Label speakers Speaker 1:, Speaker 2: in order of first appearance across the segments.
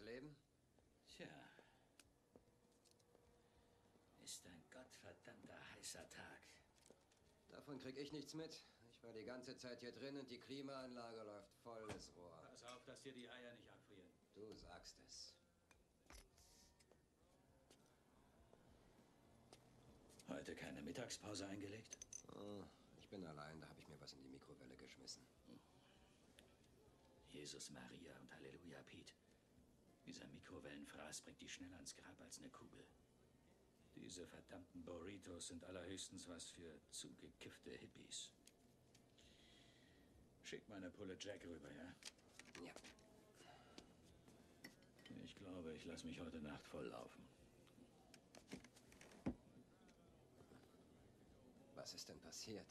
Speaker 1: Leben?
Speaker 2: Tja. Ist ein gottverdammter heißer Tag.
Speaker 1: Davon krieg ich nichts mit. Ich war die ganze Zeit hier drin und die Klimaanlage läuft volles Rohr.
Speaker 2: Pass auf, dass dir die Eier nicht abfrieren.
Speaker 1: Du sagst es.
Speaker 2: Heute keine Mittagspause eingelegt?
Speaker 1: Oh, ich bin allein, da habe ich mir was in die Mikrowelle geschmissen.
Speaker 2: Jesus Maria und Halleluja, Pete. Dieser Mikrowellenfraß bringt dich schneller ans Grab als eine Kugel. Diese verdammten Burritos sind allerhöchstens was für zugekiffte Hippies. Schick meine Pulle Jack rüber, ja?
Speaker 1: Ja.
Speaker 2: Ich glaube, ich lasse mich heute Nacht volllaufen.
Speaker 1: Was ist denn passiert?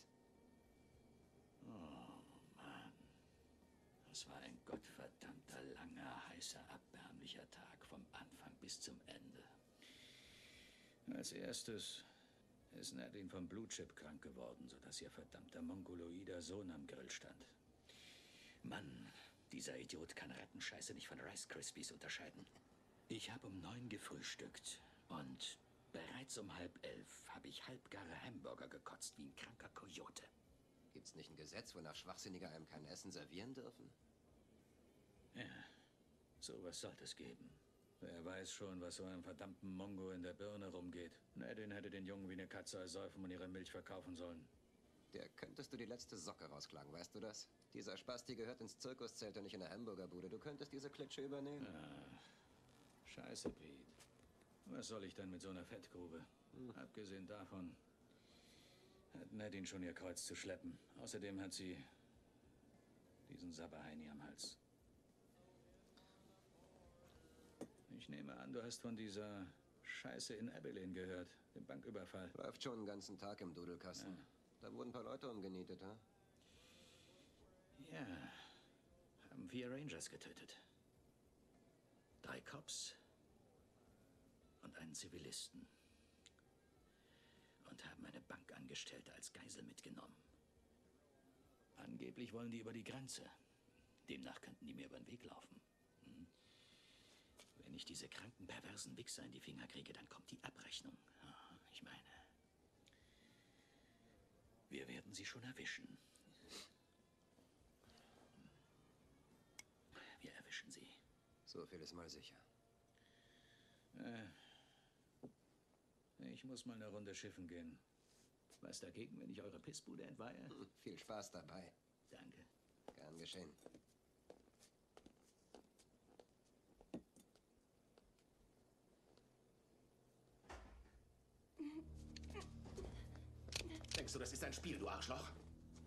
Speaker 2: Oh, Mann. Es war ein gottverdammter, langer, heißer, erbärmlicher Tag vom Anfang bis zum Ende. Als erstes ist Nadine vom Blutchip krank geworden, sodass ihr verdammter mongoloider Sohn am Grill stand. Mann, dieser Idiot kann Rattenscheiße nicht von Rice Krispies unterscheiden. Ich habe um neun gefrühstückt und bereits um halb elf habe ich halbgare Hamburger gekotzt wie ein kranker Kojote.
Speaker 1: Gibt's nicht ein Gesetz, wonach Schwachsinnige einem kein Essen servieren dürfen?
Speaker 2: Ja, sowas sollte es geben. Wer weiß schon, was so einem verdammten Mongo in der Birne rumgeht. Nadine hätte den Jungen wie eine Katze ersäufen und ihre Milch verkaufen sollen.
Speaker 1: Der könntest du die letzte Socke rausklagen, weißt du das? Dieser Spasti gehört ins Zirkuszelt und nicht in der Hamburgerbude. Du könntest diese Klitsche übernehmen.
Speaker 2: Ah, scheiße, Pete. Was soll ich denn mit so einer Fettgrube? Abgesehen davon hat Nadine schon ihr Kreuz zu schleppen. Außerdem hat sie diesen Sabberheini am Hals. Ich nehme an, du hast von dieser Scheiße in Abilene gehört, dem Banküberfall.
Speaker 1: Läuft schon den ganzen Tag im Dudelkasten. Da wurden ein paar Leute umgenietet, ha?
Speaker 2: Ja, haben vier Rangers getötet. Drei Cops und einen Zivilisten. Und haben eine Bankangestellte als Geisel mitgenommen. Angeblich wollen die über die Grenze. Demnach könnten die mir über den Weg laufen. Wenn ich diese kranken, perversen Wichser in die Finger kriege, dann kommt die Abrechnung. Ja, Ich meine, wir werden sie schon erwischen. Wir erwischen sie.
Speaker 1: So viel ist mal sicher.
Speaker 2: Äh, ich muss mal eine Runde schiffen gehen. Was dagegen, wenn ich eure Pissbude entweihe?
Speaker 1: Hm, Viel Spaß dabei.
Speaker 2: Danke.
Speaker 1: Gern geschehen.
Speaker 3: Du, das ist ein Spiel, du Arschloch?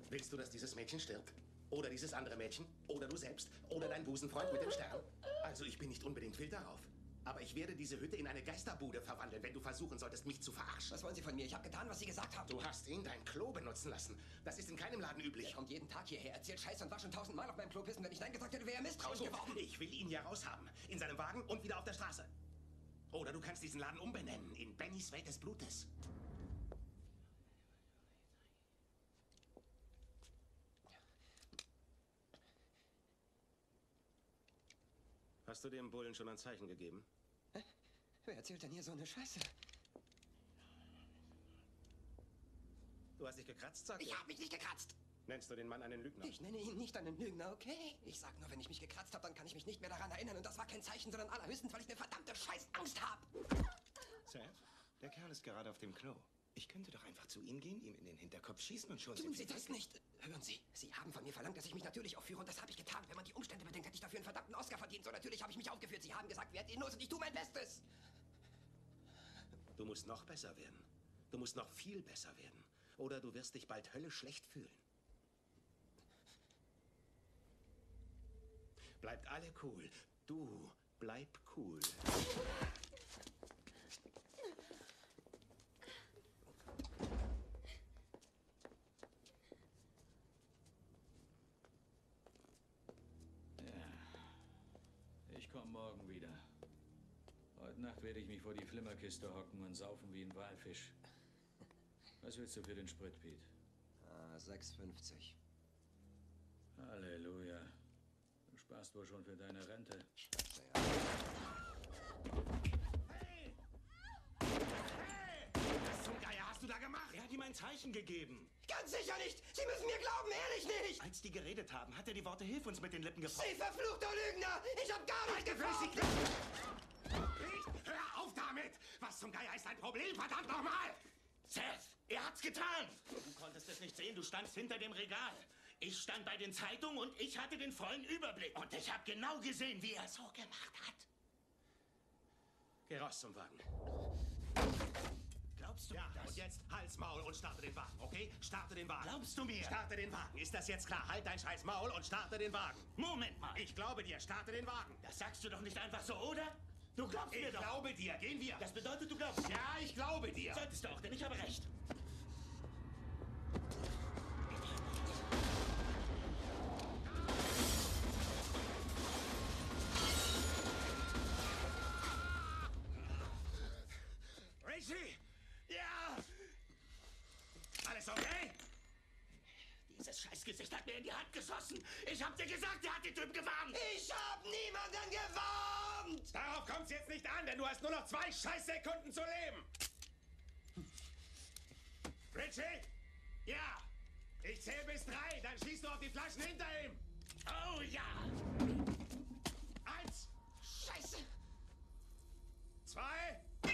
Speaker 3: Willst du, dass dieses Mädchen stirbt? Oder dieses andere Mädchen? Oder du selbst? Oder dein Busenfreund mit dem Stern? Also, ich bin nicht unbedingt wild darauf. Aber ich werde diese Hütte in eine Geisterbude verwandeln, wenn du versuchen solltest, mich zu verarschen.
Speaker 1: Was wollen Sie von mir? Ich habe getan, was Sie gesagt haben.
Speaker 3: Du hast ihn dein Klo benutzen lassen. Das ist in keinem Laden
Speaker 1: Er
Speaker 3: üblich.
Speaker 1: kommt jeden Tag hierher, erzählt Scheiße und war schon tausendmal auf meinem Klo pissen. Wenn ich Nein gesagt hätte, wäre er misstrauisch geworden.
Speaker 3: ich will ihn hier raushaben. In seinem Wagen und wieder auf der Straße. Oder du kannst diesen Laden umbenennen in Bennys Welt des Blutes. Hast du dem Bullen schon ein Zeichen gegeben?
Speaker 1: Wer erzählt denn hier so eine Scheiße?
Speaker 3: Du hast dich gekratzt, sag
Speaker 1: Ich habe mich nicht gekratzt.
Speaker 3: Nennst du den Mann einen Lügner?
Speaker 1: Ich nenne ihn nicht einen Lügner, okay? Ich sag nur, wenn ich mich gekratzt habe, dann kann ich mich nicht mehr daran erinnern. Und das war kein Zeichen, sondern allerhöchstens, weil ich eine verdammte Scheißangst habe.
Speaker 4: Sir, der Kerl ist gerade auf dem Klo. Ich könnte doch einfach zu ihm gehen, ihm in den Hinterkopf schießen und schon
Speaker 1: Tun Sie das nicht. Hören Sie, Sie haben von mir verlangt, dass ich mich natürlich aufführe und das habe ich getan. Wenn man die Umstände bedenkt, hätte ich dafür einen verdammten Oscar verdient. So natürlich habe ich mich aufgeführt. Sie haben gesagt, wer hat ihn los und ich tue mein Bestes.
Speaker 3: Du musst noch besser werden. Du musst noch viel besser werden. Oder du wirst dich bald höllisch schlecht fühlen. Bleibt alle cool. Du bleib cool.
Speaker 2: Ich komme morgen wieder. Heute Nacht werde ich mich vor die Flimmerkiste hocken und saufen wie ein Walfisch. Was willst du für den Sprit, Pete?
Speaker 1: Ah, 6,50.
Speaker 2: Halleluja. Du Sparst wohl schon für deine Rente.
Speaker 3: Hey! Hey! Was zum Geier hast du da gemacht?
Speaker 4: Er hat ihm ein Zeichen gegeben.
Speaker 1: Ganz sicher nicht! Sie müssen mir glauben, ehrlich nicht!
Speaker 4: Als die geredet haben, hat er die Worte Hilf uns mit den Lippen gefasst.
Speaker 1: Sie verfluchter Lügner! Ich hab gar nicht
Speaker 3: Gefälligst
Speaker 1: gefragt!
Speaker 3: Auf damit! Was zum Geier ist dein Problem, verdammt nochmal!
Speaker 4: Seth, er hat's getan. Du konntest es nicht sehen, du standst hinter dem Regal. Ich stand bei den Zeitungen und ich hatte den vollen Überblick. Und ich habe genau gesehen, wie er so gemacht hat.
Speaker 3: Geh raus zum Wagen.
Speaker 4: Glaubst du
Speaker 3: Ja,
Speaker 4: mir das?
Speaker 3: und jetzt Hals, Maul und starte den Wagen, okay? Starte den Wagen.
Speaker 4: Glaubst du mir?
Speaker 3: Starte den Wagen. Ist das jetzt klar? Halt dein scheiß Maul und starte den Wagen.
Speaker 4: Moment mal.
Speaker 3: Ich glaube dir, starte den Wagen.
Speaker 4: das sagst du doch nicht einfach so, oder? Du glaubst mir
Speaker 3: Ich
Speaker 4: doch.
Speaker 3: glaube dir. Gehen wir.
Speaker 4: Das bedeutet, du glaubst mir.
Speaker 3: Ja, ich glaube dir.
Speaker 4: Solltest du auch, denn ich habe recht. Gesagt, er hat die Typen gewarnt.
Speaker 1: Ich hab niemanden gewarnt!
Speaker 3: Darauf kommt's jetzt nicht an, denn du hast nur noch zwei Scheißsekunden zu leben. Richie? Ja! Ich zähle bis drei, dann schießt du auf die Flaschen hinter ihm.
Speaker 4: Oh ja.
Speaker 3: Eins,
Speaker 1: Scheiße!
Speaker 3: zwei, drei.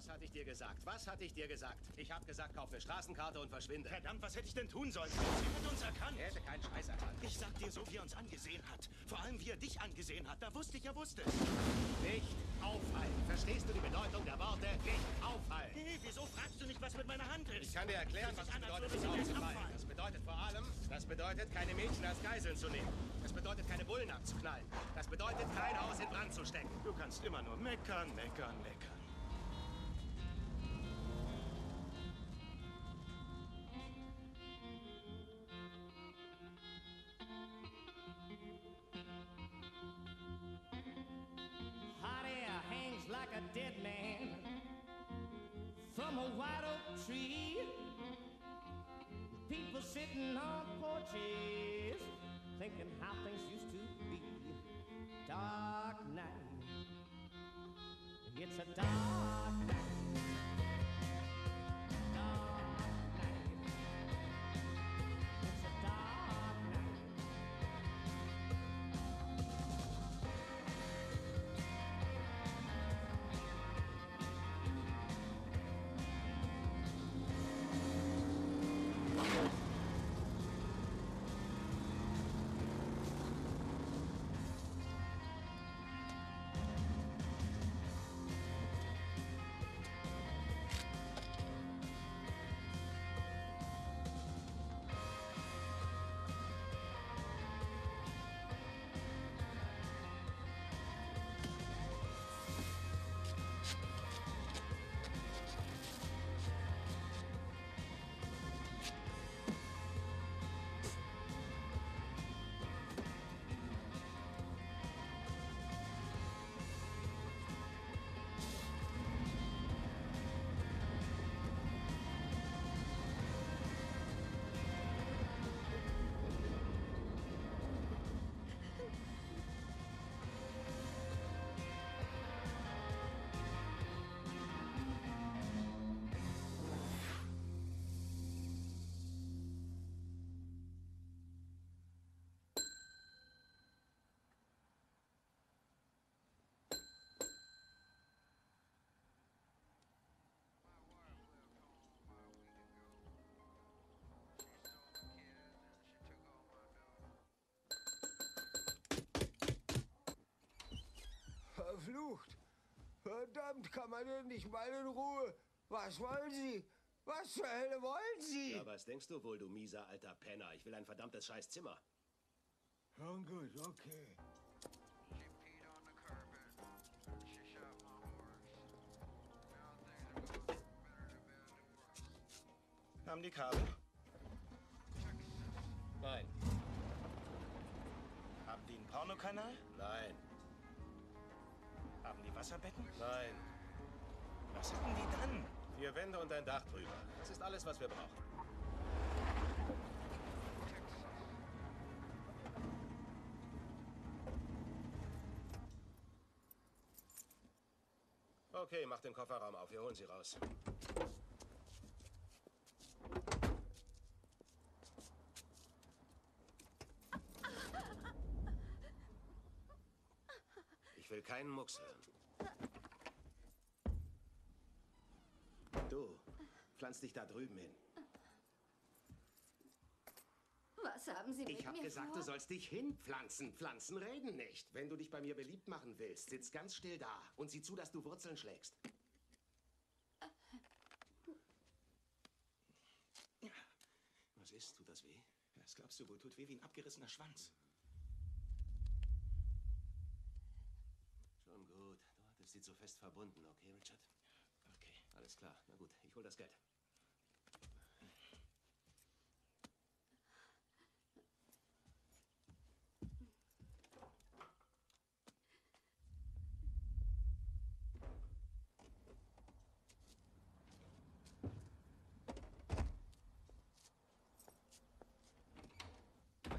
Speaker 3: Was hatte ich dir gesagt? Was hatte ich dir gesagt? Ich habe gesagt, kauf eine Straßenkarte und verschwinde.
Speaker 4: Verdammt, was hätte ich denn tun sollen? Sie hat uns erkannt.
Speaker 3: Er hätte keinen Scheiß erkannt.
Speaker 4: Ich sag dir so, wie er uns angesehen hat. Vor allem, wie er dich angesehen hat. Da wusste ich, er wusste.
Speaker 3: Nicht aufhalten. Verstehst du die Bedeutung der Worte? Nicht aufhalten.
Speaker 4: Hey, wieso fragst du nicht, was mit meiner Hand ist?
Speaker 3: Ich kann dir erklären, was
Speaker 4: als
Speaker 3: bedeutet,
Speaker 4: gleich
Speaker 3: aufzufallen. Das bedeutet vor allem, das bedeutet, keine Mädchen als Geiseln zu nehmen. Das bedeutet, keine Bullen abzuknallen. Das bedeutet, kein Haus in Brand zu stecken.
Speaker 4: Du kannst immer nur meckern, meckern, meckern.
Speaker 5: Verdammt, kann man denn nicht mal in Ruhe? Was wollen Sie? Was zur Hölle wollen Sie?
Speaker 3: Ja, was denkst du wohl, du mieser alter Penner? Ich will ein verdammtes scheiß Zimmer.
Speaker 5: Schon gut, okay.
Speaker 4: Haben die Kabel?
Speaker 3: Nein,
Speaker 4: Haben die einen Pornokanal?
Speaker 3: nein,
Speaker 4: Wasserbecken?
Speaker 3: nein.
Speaker 4: Was haben die dann?
Speaker 3: Vier Wände und ein Dach drüber. Das ist alles, was wir brauchen. Okay, mach den Kofferraum auf. Wir holen sie raus. Ich will keinen Mucks hören. Pflanz dich da drüben hin.
Speaker 6: Was haben Sie mit
Speaker 3: Ich habe gesagt,
Speaker 6: vor?
Speaker 3: du sollst dich hinpflanzen. Pflanzen reden nicht. Wenn du dich bei mir beliebt machen willst, sitz ganz still da und sieh zu, dass du Wurzeln schlägst. Was ist? Tut das weh?
Speaker 4: Das glaubst du wohl, tut weh wie ein abgerissener Schwanz.
Speaker 3: Schon gut. Du hattest sie zu fest verbunden, okay, Richard?
Speaker 4: Okay.
Speaker 3: Alles klar. Na gut, ich hol das Geld.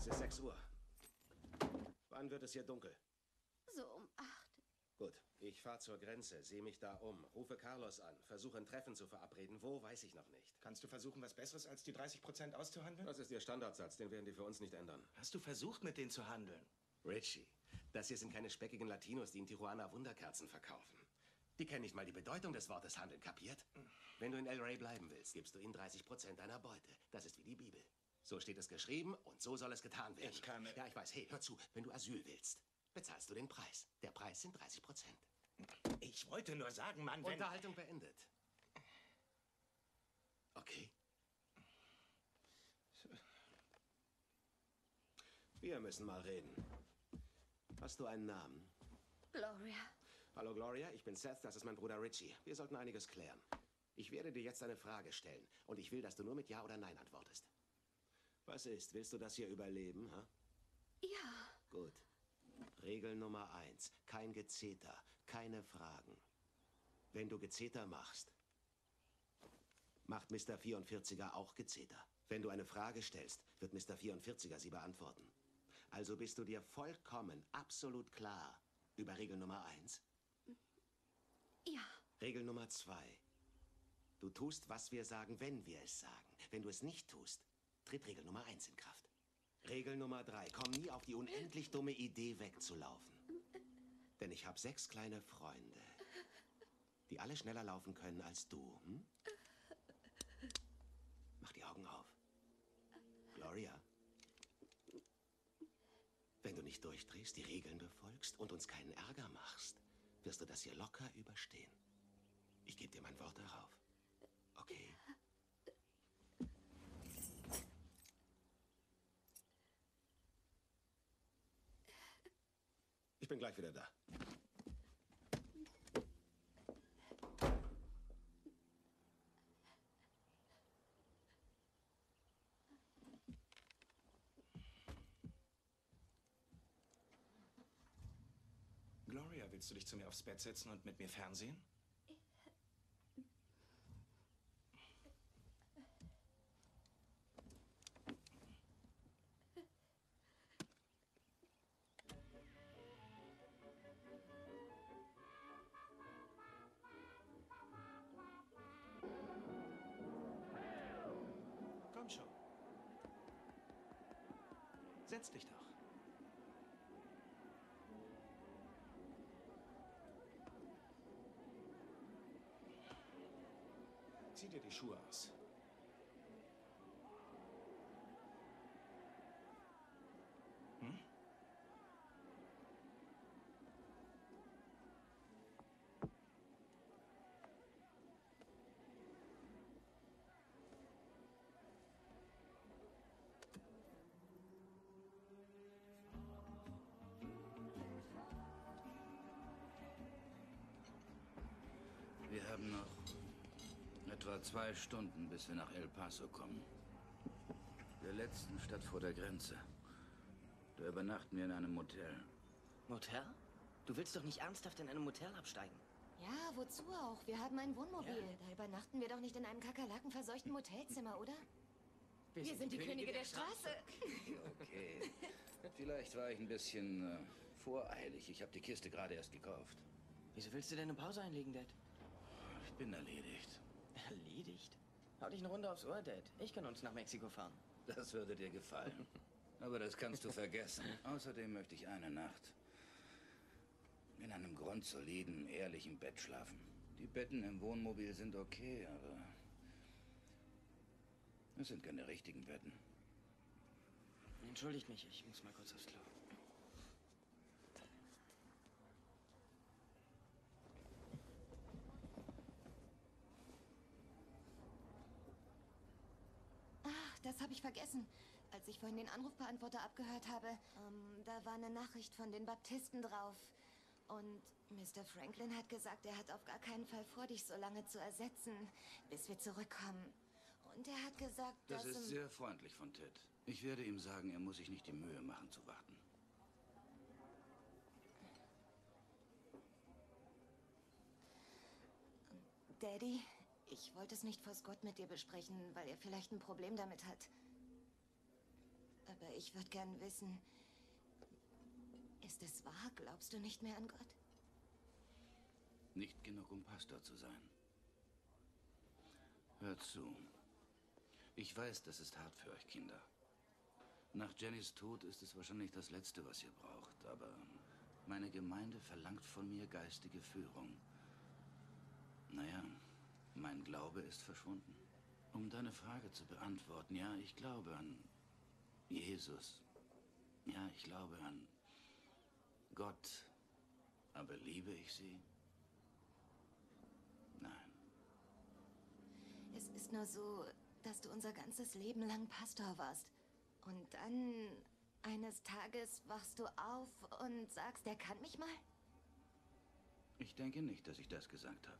Speaker 3: Es ist 6 Uhr. Wann wird es hier dunkel?
Speaker 6: So um acht.
Speaker 3: Gut, ich fahre zur Grenze, sehe mich da um, rufe Carlos an, versuche ein Treffen zu verabreden. Wo, weiß ich noch nicht.
Speaker 4: Kannst du versuchen, was Besseres als die 30% auszuhandeln?
Speaker 3: Das ist ihr Standardsatz, den werden die für uns nicht ändern.
Speaker 4: Hast du versucht, mit denen zu handeln?
Speaker 3: Richie, das hier sind keine speckigen Latinos, die in Tijuana Wunderkerzen verkaufen. Die kennen nicht mal die Bedeutung des Wortes Handeln, kapiert? Wenn du in El Rey bleiben willst, gibst du ihnen 30% deiner Beute. Das ist wie die Bibel. So steht es geschrieben und so soll es getan werden.
Speaker 4: Ich kann-
Speaker 3: Ja, ich weiß. Hey, hör zu. Wenn du Asyl willst, bezahlst du den Preis. Der Preis sind 30%.
Speaker 4: Ich wollte nur sagen, Mann, wenn...
Speaker 3: Unterhaltung beendet. Okay. Wir müssen mal reden. Hast du einen Namen?
Speaker 6: Gloria.
Speaker 3: Hallo Gloria, ich bin Seth, das ist mein Bruder Richie. Wir sollten einiges klären. Ich werde dir jetzt eine Frage stellen und ich will, dass du nur mit Ja oder Nein antwortest. Was ist? Willst du das hier überleben? Ha?
Speaker 6: Ja.
Speaker 3: Gut. Regel Nummer eins. Kein Gezeter, keine Fragen. Wenn du Gezeter machst, macht Mr. 44er auch Gezeter. Wenn du eine Frage stellst, wird Mr. 44er sie beantworten. Also bist du dir vollkommen, absolut klar über Regel Nummer eins.
Speaker 6: Ja.
Speaker 3: Regel Nummer zwei. Du tust, was wir sagen, wenn wir es sagen. Wenn du es nicht tust, tritt Regel Nummer eins in Kraft. Regel Nummer drei. Komm nie auf die unendlich dumme Idee wegzulaufen. Denn ich habe sechs kleine Freunde, die alle schneller laufen können als du. Hm? Mach die Augen auf. Gloria. Wenn du nicht durchdrehst, die Regeln befolgst und uns keinen Ärger machst, wirst du das hier locker überstehen. Ich gebe dir mein Wort darauf. Okay. Ich bin gleich wieder da.
Speaker 4: Gloria, willst du dich zu mir aufs Bett setzen und mit mir fernsehen?
Speaker 7: Haben noch etwa zwei Stunden, bis wir nach El Paso kommen. Der letzten Stadt vor der Grenze. Da übernachten wir in einem Motel.
Speaker 8: Motel? Du willst doch nicht ernsthaft in einem Motel absteigen.
Speaker 9: Ja, wozu auch? Wir haben ein Wohnmobil. Da übernachten wir doch nicht in einem kakerlakenverseuchten Motelzimmer, oder? Wir, sind, die Könige der Straße.
Speaker 7: Okay. Vielleicht war ich ein bisschen äh, voreilig. Ich habe die Kiste gerade erst gekauft.
Speaker 8: Wieso willst du denn eine Pause einlegen, Dad?
Speaker 7: Ich bin erledigt.
Speaker 8: Erledigt? Hau dich eine Runde aufs Ohr, Dad. Ich kann uns nach Mexiko fahren.
Speaker 7: Das würde dir gefallen. Aber das kannst du vergessen. Außerdem möchte ich eine Nacht in einem grundsoliden, ehrlichen Bett schlafen. Die Betten im Wohnmobil sind okay, aber es sind keine richtigen Betten.
Speaker 8: Entschuldigt mich, ich muss mal kurz aufs Klo.
Speaker 9: Ach, das habe ich vergessen. Als ich vorhin den Anrufbeantworter abgehört habe, ähm, da war eine Nachricht von den Baptisten drauf. Und Mr. Franklin hat gesagt, er hat auf gar keinen Fall vor, dich so lange zu ersetzen, bis wir zurückkommen. Und er hat gesagt,
Speaker 7: Das
Speaker 9: dass...
Speaker 7: ist
Speaker 9: im-
Speaker 7: sehr freundlich von Ted. Ich werde ihm sagen, er muss sich nicht die Mühe machen zu warten.
Speaker 9: Daddy, ich wollte es nicht vor Scott mit dir besprechen, weil er vielleicht ein Problem damit hat. Aber ich würde gern wissen, ist es wahr? Glaubst du nicht mehr an Gott?
Speaker 7: Nicht genug, um Pastor zu sein. Hört zu. Ich weiß, das ist hart für euch Kinder. Nach Jennys Tod ist es wahrscheinlich das Letzte, was ihr braucht. Aber meine Gemeinde verlangt von mir geistige Führung. Naja, mein Glaube ist verschwunden. Um deine Frage zu beantworten, ja, ich glaube an Jesus. Ja, ich glaube an Gott. Aber liebe ich sie? Nein.
Speaker 9: Es ist nur so, dass du unser ganzes Leben lang Pastor warst. Und dann eines Tages wachst du auf und sagst, er kann mich mal?
Speaker 7: Ich denke nicht, dass ich das gesagt habe.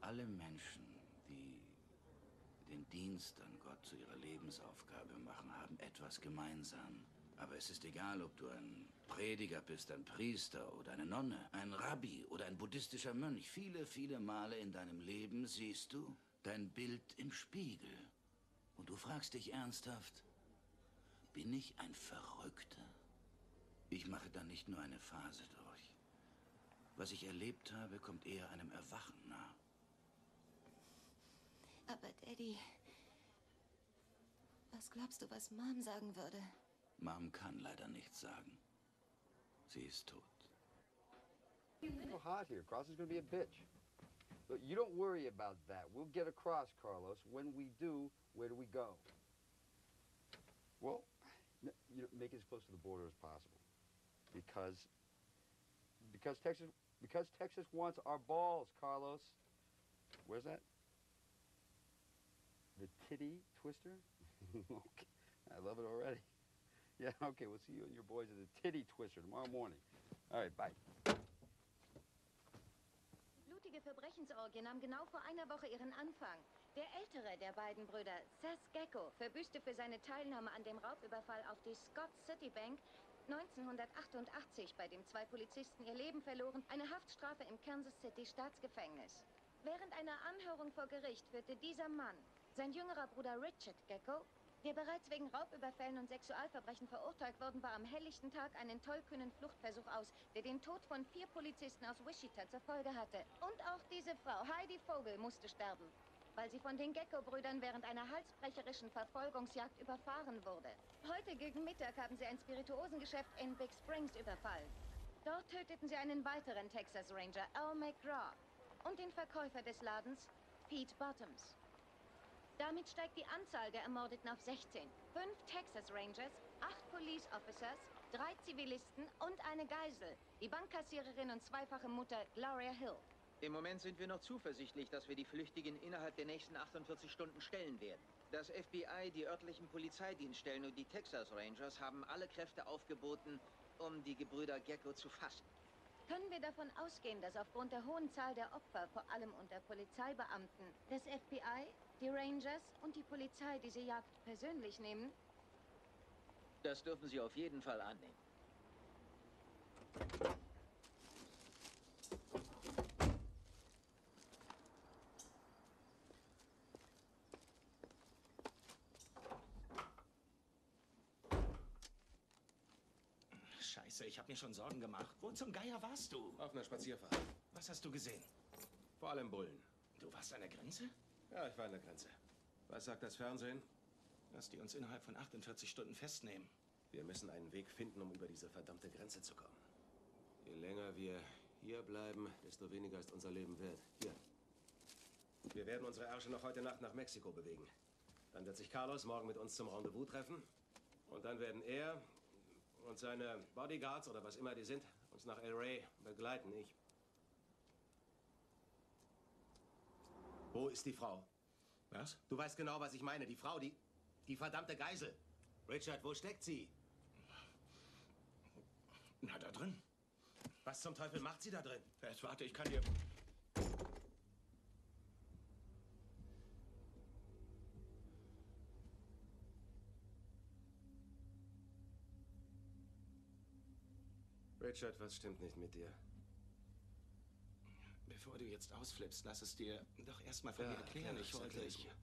Speaker 7: Alle Menschen, den Dienst an Gott zu ihrer Lebensaufgabe machen, haben etwas gemeinsam. Aber es ist egal, ob du ein Prediger bist, ein Priester oder eine Nonne, ein Rabbi oder ein buddhistischer Mönch. Viele, viele Male in deinem Leben siehst du dein Bild im Spiegel. Und du fragst dich ernsthaft, bin ich ein Verrückter? Ich mache da nicht nur eine Phase durch. Was ich erlebt habe, kommt eher einem Erwachen nah.
Speaker 9: Aber Daddy, was glaubst du, was Mom sagen würde?
Speaker 7: Mom kann leider nichts sagen. Sie ist tot.
Speaker 10: It's so hot here. Cross is going to be a bitch. But you don't worry about that. We'll get across, Carlos. When we do, where do we go? Well, you know, make it as close to the border as possible. Because, because Texas, because Texas wants our balls, Carlos. Where's that? The titty twister? okay. I love it already. Yeah, okay, we'll see you and your boys at the titty twister tomorrow morning. All right, bye.
Speaker 11: Blutige Verbrechensorgie nahm genau vor einer Woche ihren Anfang. Der ältere der beiden Brüder, Seth Gecko, verbüßte für seine Teilnahme an dem Raubüberfall auf die Scott City Bank 1988, bei dem zwei Polizisten ihr Leben verloren, eine Haftstrafe im Kansas City Staatsgefängnis. Während einer Anhörung vor Gericht führte dieser Mann, sein jüngerer Bruder Richard Gecko, der bereits wegen Raubüberfällen und Sexualverbrechen verurteilt worden war, am helllichten Tag einen tollkühnen Fluchtversuch aus, der den Tod von vier Polizisten aus Wichita zur Folge hatte. Und auch diese Frau, Heidi Vogel, musste sterben, weil sie von den Gecko-Brüdern während einer halsbrecherischen Verfolgungsjagd überfahren wurde. Heute gegen Mittag haben sie ein Spirituosengeschäft in Big Springs überfallen. Dort töteten sie einen weiteren Texas Ranger, Al McGraw, und den Verkäufer des Ladens, Pete Bottoms. Damit steigt die Anzahl der Ermordeten auf 16. Fünf Texas Rangers, acht Police Officers, drei Zivilisten und eine Geisel, die Bankkassiererin und zweifache Mutter Gloria Hill.
Speaker 12: Im Moment sind wir noch zuversichtlich, dass wir die Flüchtigen innerhalb der nächsten 48 Stunden stellen werden. Das FBI, die örtlichen Polizeidienststellen und die Texas Rangers haben alle Kräfte aufgeboten, um die Gebrüder Gecko zu fassen.
Speaker 11: Können wir davon ausgehen, dass aufgrund der hohen Zahl der Opfer, vor allem unter Polizeibeamten, das FBI, die Rangers und die Polizei diese Jagd persönlich nehmen?
Speaker 12: Das dürfen Sie auf jeden Fall annehmen.
Speaker 4: Scheiße, ich habe mir schon Sorgen gemacht. Wo zum Geier warst du?
Speaker 3: Auf einer Spazierfahrt.
Speaker 4: Was hast du gesehen?
Speaker 3: Vor allem Bullen.
Speaker 4: Du warst an der Grenze?
Speaker 3: Ja, ich war an der Grenze. Was sagt das Fernsehen?
Speaker 4: Dass die uns innerhalb von 48 Stunden festnehmen.
Speaker 3: Wir müssen einen Weg finden, um über diese verdammte Grenze zu kommen. Je länger wir hier bleiben, desto weniger ist unser Leben wert. Hier. Wir werden unsere Ärsche noch heute Nacht nach Mexiko bewegen. Dann wird sich Carlos morgen mit uns zum Rendezvous treffen. Und dann werden er und seine Bodyguards oder was immer die sind, uns nach El Rey begleiten. Ich. Wo ist die Frau?
Speaker 4: Was?
Speaker 3: Du weißt genau, was ich meine. Die Frau, die. Die verdammte Geisel. Richard, wo steckt sie?
Speaker 4: Na, da drin.
Speaker 3: Was zum Teufel macht sie da drin?
Speaker 4: Jetzt warte, ich kann dir.
Speaker 3: Richard, was stimmt nicht mit dir?
Speaker 4: Bevor du jetzt ausflippst, lass es dir doch erstmal von
Speaker 3: Ja,
Speaker 4: mir erklären. Ich wollte.
Speaker 3: mir.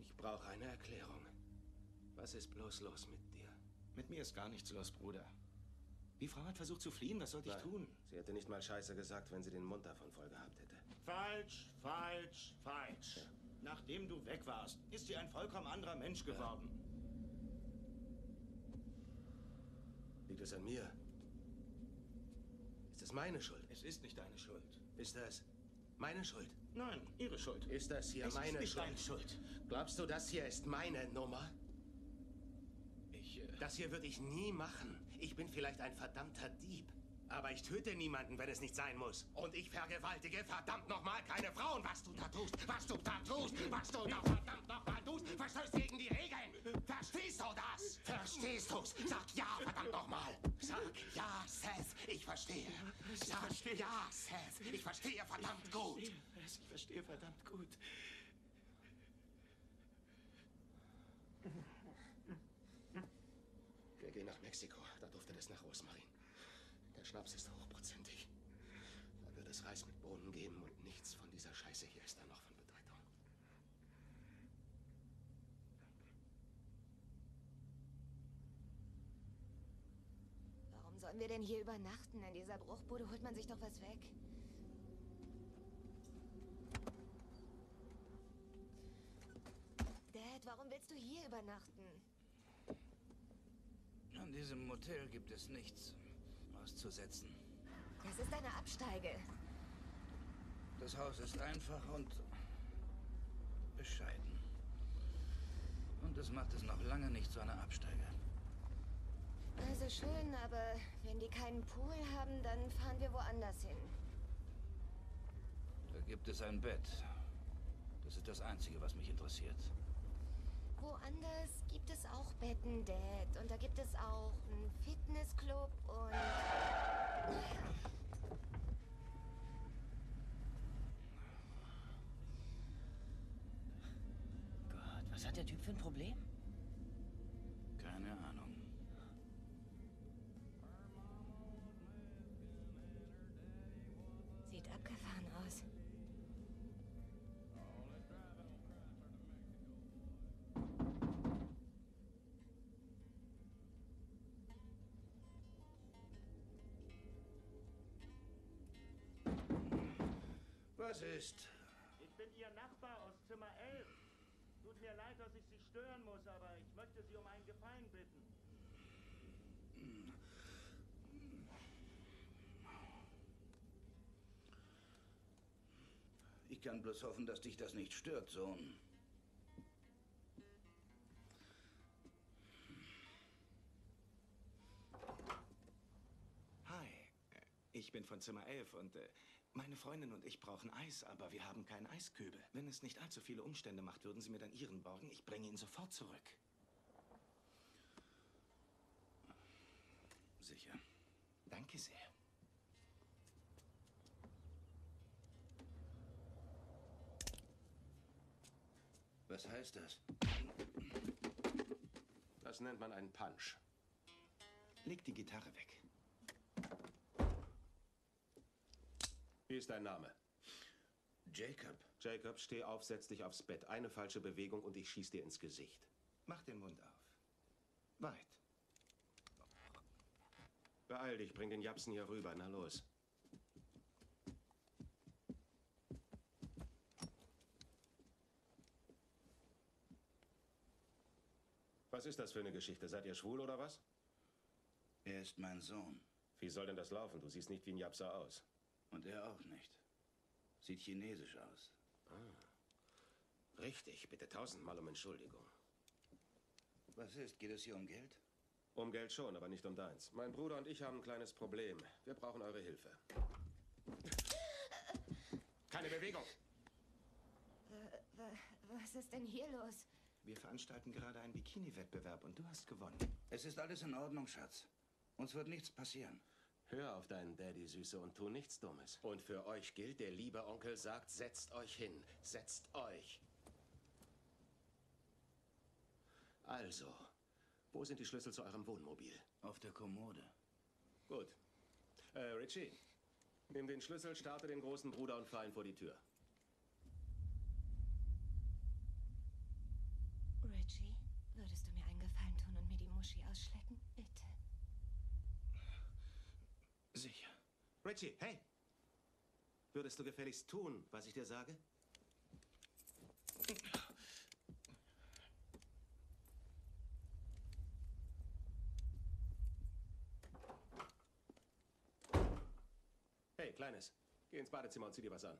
Speaker 3: Ich brauche eine Erklärung. Was ist bloß los mit dir?
Speaker 4: Mit mir ist gar nichts los, Bruder. Die Frau hat versucht zu fliehen, was sollte ich
Speaker 3: Nein,
Speaker 4: tun?
Speaker 3: Sie hätte nicht mal Scheiße gesagt, wenn sie den Mund davon voll gehabt hätte.
Speaker 4: Falsch, falsch, falsch. Nachdem du weg warst, ist sie ein vollkommen anderer Mensch geworden.
Speaker 3: Liegt es an mir? Ist es meine Schuld?
Speaker 4: Es ist nicht deine Schuld.
Speaker 3: Ist das meine Schuld?
Speaker 4: Nein, ihre Schuld.
Speaker 3: Ist das hier
Speaker 4: Es ist
Speaker 3: meine
Speaker 4: nicht
Speaker 3: Schuld?
Speaker 4: deine Schuld.
Speaker 3: Glaubst du, das hier ist meine Nummer?
Speaker 4: Ich. Äh,
Speaker 3: Das hier würde ich nie machen. Ich bin vielleicht ein verdammter Dieb. Aber ich töte niemanden, wenn es nicht sein muss. Und ich vergewaltige verdammt nochmal keine Frauen. Was du da tust, was du da tust, was du da verdammt nochmal tust, verstößt gegen die Regeln. Verstehst du das? Verstehst du's? Sag ja, verdammt nochmal. Sag ja, Seth, ich verstehe. Sag ja, Seth, ich verstehe verdammt gut.
Speaker 4: Ich verstehe verdammt gut.
Speaker 3: Wir gehen nach Mexiko. Da duftet es nach Rosmarin. Der Schnaps ist hochprozentig. Da wird es Reis mit Bohnen geben und nichts von dieser Scheiße hier ist dann noch von Bedeutung.
Speaker 9: Warum sollen wir denn hier übernachten? In dieser Bruchbude holt man sich doch was weg. Dad, warum willst du hier übernachten?
Speaker 2: An diesem Motel gibt es nichts auszusetzen.
Speaker 9: Das ist eine Absteige.
Speaker 2: Das Haus ist einfach und bescheiden. Und das macht es noch lange nicht zu einer Absteige.
Speaker 9: Also schön, aber wenn die keinen Pool haben, dann fahren wir woanders hin.
Speaker 2: Da gibt es ein Bett. Das ist das Einzige, was mich interessiert.
Speaker 9: Woanders gibt es auch Betten, Dad. Und da gibt es auch einen Fitnessclub und...
Speaker 8: Gott, was hat der Typ für ein Problem?
Speaker 2: Keine Ahnung.
Speaker 3: Was ist?
Speaker 4: Ich bin Ihr Nachbar aus Zimmer 11. Tut mir leid, dass ich Sie stören muss, aber ich möchte Sie um einen Gefallen bitten.
Speaker 2: Ich kann bloß hoffen, dass dich das nicht stört, Sohn.
Speaker 4: Hi, ich bin von Zimmer 11 und äh, meine Freundin und ich brauchen Eis, aber wir haben keinen Eiskübel. Wenn es nicht allzu viele Umstände macht, würden Sie mir dann Ihren borgen. Ich bringe ihn sofort zurück.
Speaker 2: Sicher.
Speaker 4: Danke sehr.
Speaker 7: Was heißt das?
Speaker 3: Das nennt man einen Punch.
Speaker 4: Leg die Gitarre weg.
Speaker 3: Wie ist dein Name?
Speaker 7: Jacob.
Speaker 3: Jacob, steh auf, setz dich aufs Bett. Eine falsche Bewegung und ich schieß dir ins Gesicht.
Speaker 4: Mach den Mund auf. Weit.
Speaker 3: Beeil dich, bring den Japsen hier rüber. Na los. Was ist das für eine Geschichte? Seid ihr schwul oder was?
Speaker 7: Er ist mein Sohn.
Speaker 3: Wie soll denn das laufen? Du siehst nicht wie ein Japser aus.
Speaker 7: Und er auch nicht. Sieht chinesisch aus.
Speaker 3: Ah. Richtig, bitte tausendmal um Entschuldigung.
Speaker 7: Was ist? Geht es hier um Geld?
Speaker 3: Um Geld schon, aber nicht um deins. Mein Bruder und ich haben ein kleines Problem. Wir brauchen eure Hilfe. Keine Bewegung.
Speaker 9: Äh, wa- Was ist denn hier los?
Speaker 4: Wir veranstalten gerade einen Bikini-Wettbewerb und du hast gewonnen.
Speaker 7: Es ist alles in Ordnung, Schatz. Uns wird nichts passieren.
Speaker 3: Hör auf deinen Daddy, Süße, und tu nichts Dummes. Und für euch gilt, der liebe Onkel sagt, setzt euch hin. Setzt euch. Also, wo sind die Schlüssel zu eurem Wohnmobil?
Speaker 7: Auf der Kommode.
Speaker 3: Gut. Äh, Richie, nimm den Schlüssel, starte den großen Bruder und fahr ihn vor die Tür.
Speaker 9: Richie, würdest du mir einen Gefallen tun und mir die Muschi ausschlecken? Bitte.
Speaker 3: Sicher. Richie, hey! Würdest du gefälligst tun, was ich dir sage? Hey, Kleines, geh ins Badezimmer und zieh dir was an.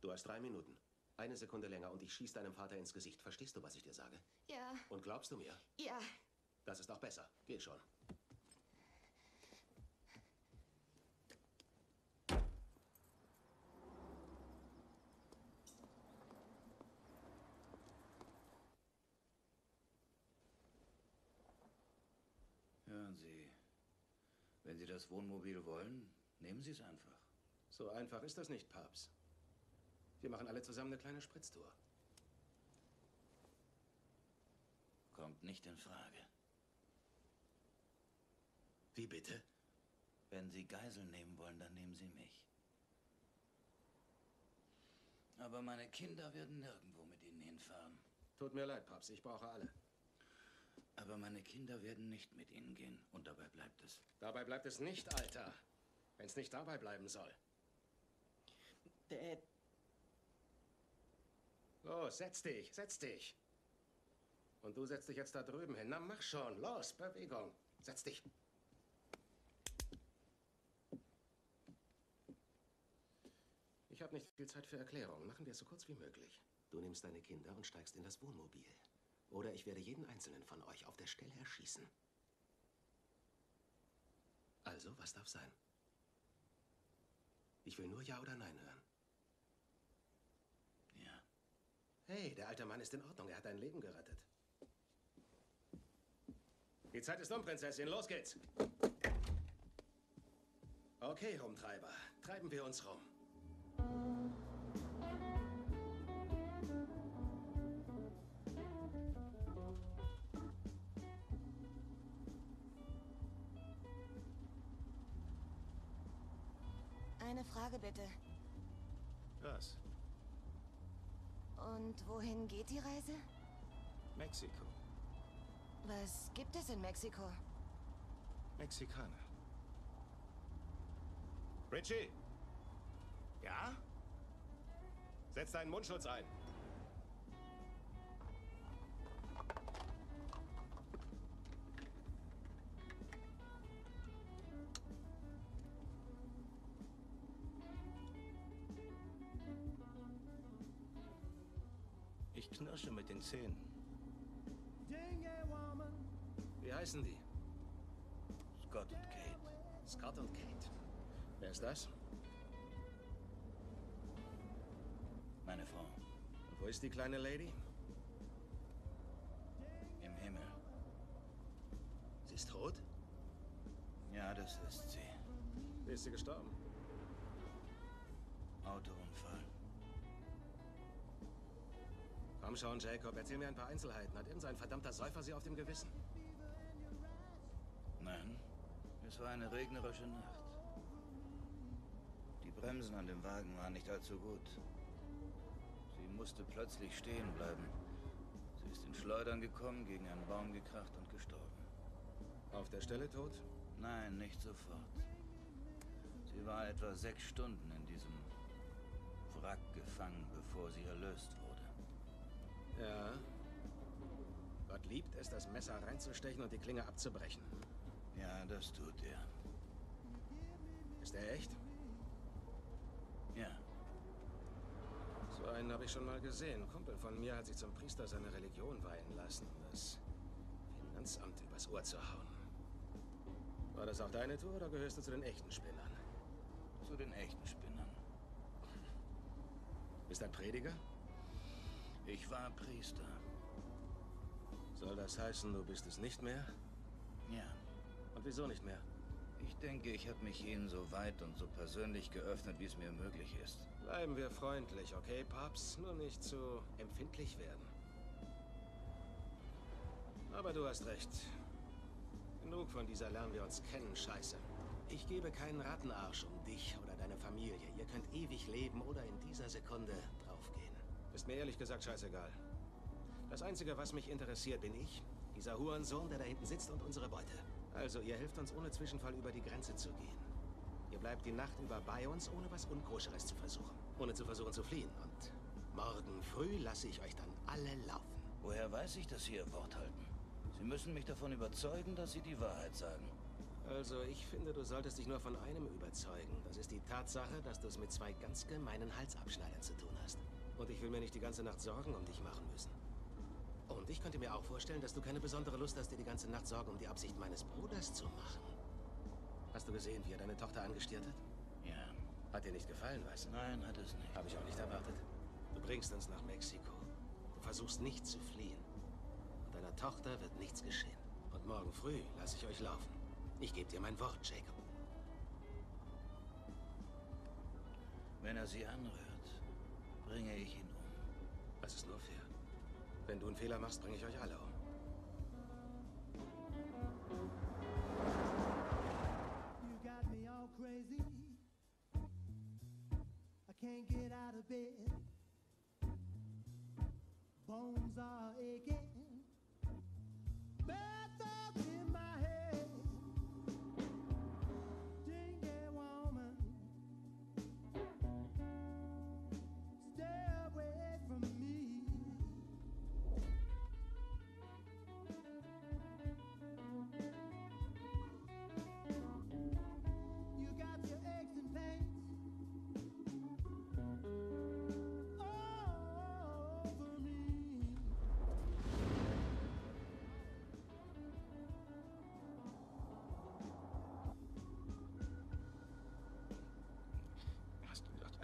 Speaker 3: Du hast drei Minuten. Eine Sekunde länger und ich schieß deinem Vater ins Gesicht. Verstehst du, was ich dir sage?
Speaker 9: Ja,
Speaker 3: Und glaubst du mir?
Speaker 9: ja.
Speaker 3: Das ist auch besser. Geh schon.
Speaker 7: Hören Sie, wenn Sie das Wohnmobil wollen, nehmen Sie es einfach.
Speaker 3: So einfach ist das nicht, Papst. Wir machen alle zusammen eine kleine Spritztour.
Speaker 7: Kommt nicht in Frage.
Speaker 3: Wie bitte?
Speaker 7: Wenn Sie Geiseln nehmen wollen, dann nehmen Sie mich. Aber meine Kinder werden nirgendwo mit Ihnen hinfahren.
Speaker 3: Tut mir leid, Papst, ich brauche alle.
Speaker 7: Aber meine Kinder werden nicht mit Ihnen gehen. Und dabei bleibt es.
Speaker 3: Dabei bleibt es nicht, Alter. Wenn es nicht dabei bleiben soll.
Speaker 8: Dad,
Speaker 3: Los, setz dich, setz dich. Und du setzt dich jetzt da drüben hin. Na, mach schon. Los, Bewegung. Setz dich. Ich habe nicht viel Zeit für Erklärungen. Machen wir es so kurz wie möglich. Du nimmst deine Kinder und steigst in das Wohnmobil. Oder ich werde jeden einzelnen von euch auf der Stelle erschießen. Also, was darf sein? Ich will nur Ja oder Nein hören.
Speaker 7: Ja.
Speaker 3: Hey, der alte Mann ist in Ordnung. Er hat dein Leben gerettet. Die Zeit ist um, Prinzessin. Los geht's. Okay, Rumtreiber. Treiben wir uns rum.
Speaker 9: Eine Frage bitte.
Speaker 4: Was?
Speaker 9: Und wohin geht die Reise?
Speaker 4: Mexiko.
Speaker 9: Was gibt es in Mexiko?
Speaker 4: Mexikaner.
Speaker 3: Richie! Ja? Setz deinen Mundschutz ein.
Speaker 4: Ich knirsche mit den Zähnen.
Speaker 3: Wie heißen die?
Speaker 7: Scott und Kate.
Speaker 3: Scott und Kate. Wer ist das?
Speaker 7: Meine Frau.
Speaker 3: Und wo ist die kleine Lady?
Speaker 7: Im Himmel.
Speaker 3: Sie ist tot?
Speaker 7: Ja, das ist sie.
Speaker 3: Wie ist sie gestorben?
Speaker 7: Autounfall.
Speaker 3: Komm schon, Jacob, erzähl mir ein paar Einzelheiten. Hat irgendein verdammter Säufer sie auf dem Gewissen?
Speaker 7: Nein, es war eine regnerische Nacht. Die Bremsen an dem Wagen waren nicht allzu gut. Sie musste plötzlich stehen bleiben. Sie ist in Schleudern gekommen, gegen einen Baum gekracht und gestorben.
Speaker 3: Auf der Stelle tot?
Speaker 7: Nein, nicht sofort. Sie war etwa sechs Stunden in diesem Wrack gefangen, bevor sie erlöst wurde.
Speaker 3: Ja. Gott liebt es, das Messer reinzustechen und die Klinge abzubrechen.
Speaker 7: Ja, das tut er.
Speaker 3: Ist er echt?
Speaker 7: Ja.
Speaker 3: So einen habe ich schon mal gesehen. Ein Kumpel von mir hat sich zum Priester seine Religion weihen lassen, um das Finanzamt übers Ohr zu hauen. War das auch deine Tour oder gehörst du zu den echten Spinnern?
Speaker 7: Zu den echten Spinnern.
Speaker 3: Bist ein Prediger?
Speaker 7: Ich war Priester.
Speaker 3: Soll das heißen, du bist es nicht mehr?
Speaker 7: Ja.
Speaker 3: Und wieso nicht mehr?
Speaker 7: Ich denke, ich habe mich Ihnen so weit und so persönlich geöffnet, wie es mir möglich ist.
Speaker 3: Bleiben wir freundlich, okay, Papst? Nur nicht zu empfindlich werden. Aber du hast recht. Genug von dieser Lernen wir uns kennen, Scheiße. Ich gebe keinen Rattenarsch um dich oder deine Familie. Ihr könnt ewig leben oder in dieser Sekunde. Ist mir ehrlich gesagt scheißegal. Das Einzige, was mich interessiert, bin ich, dieser Hurensohn, der da hinten sitzt und unsere Beute. Also, ihr helft uns ohne Zwischenfall über die Grenze zu gehen. Ihr bleibt die Nacht über bei uns, ohne was Unkoscheres zu versuchen. Ohne zu versuchen zu fliehen. Und morgen früh lasse ich euch dann alle laufen.
Speaker 7: Woher weiß ich, dass Sie Ihr Wort halten? Sie müssen mich davon überzeugen, dass Sie die Wahrheit sagen.
Speaker 3: Also, ich finde, du solltest dich nur von einem überzeugen. Das ist die Tatsache, dass du es mit zwei ganz gemeinen Halsabschneidern zu tun hast. Und ich will mir nicht die ganze Nacht Sorgen um dich machen müssen. Und ich könnte mir auch vorstellen, dass du keine besondere Lust hast, dir die ganze Nacht Sorgen um die Absicht meines Bruders zu machen. Hast du gesehen, wie er deine Tochter angestiert hat?
Speaker 7: Ja.
Speaker 3: Hat dir nicht gefallen, weißt du?
Speaker 7: Nein, hat es nicht.
Speaker 3: Habe ich auch nicht erwartet. Du bringst uns nach Mexiko. Du versuchst nicht zu fliehen. Und deiner Tochter wird nichts geschehen. Und morgen früh lasse ich euch laufen. Ich gebe dir mein Wort, Jacob.
Speaker 7: Wenn er Sie anrührt, bringe ich ihn um.
Speaker 3: Das ist nur fair. Wenn du einen Fehler machst, bringe ich euch alle um.
Speaker 13: You got me all crazy. I can't get out of bed. Bones are aching.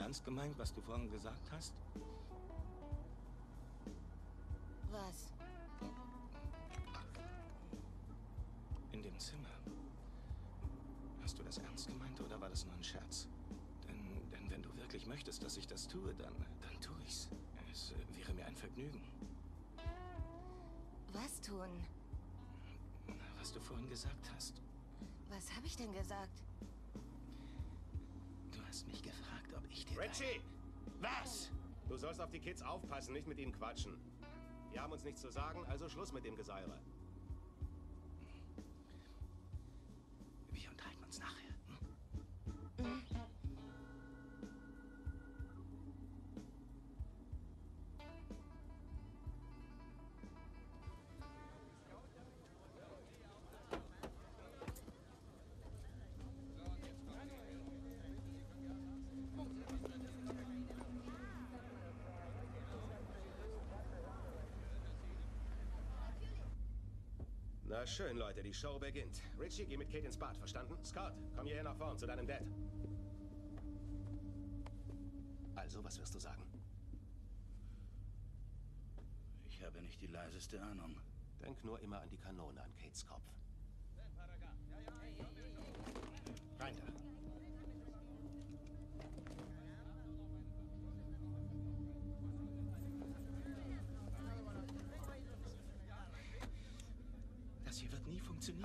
Speaker 3: Ernst gemeint, was du vorhin gesagt hast?
Speaker 9: Was?
Speaker 3: In dem Zimmer. Hast du das ernst gemeint oder war das nur ein Scherz? Denn, denn wenn du wirklich möchtest, dass ich das tue, dann, dann tue ich's. Es wäre mir ein Vergnügen.
Speaker 9: Was tun?
Speaker 3: Was du vorhin gesagt hast.
Speaker 9: Was habe ich denn gesagt?
Speaker 3: Du hast mich gefragt, ob ich dir.
Speaker 4: Richie! Was?
Speaker 3: Du sollst auf die Kids aufpassen, nicht mit ihnen quatschen. Die haben uns nichts zu sagen, also Schluss mit dem Geseire. Na schön, Leute, die Show beginnt. Richie, geh mit Kate ins Bad, verstanden? Scott, komm hierher nach vorn zu deinem Dad. Also, was wirst du sagen?
Speaker 7: Ich habe nicht die leiseste Ahnung.
Speaker 3: Denk nur immer an die Kanone an Kates Kopf. Rein da.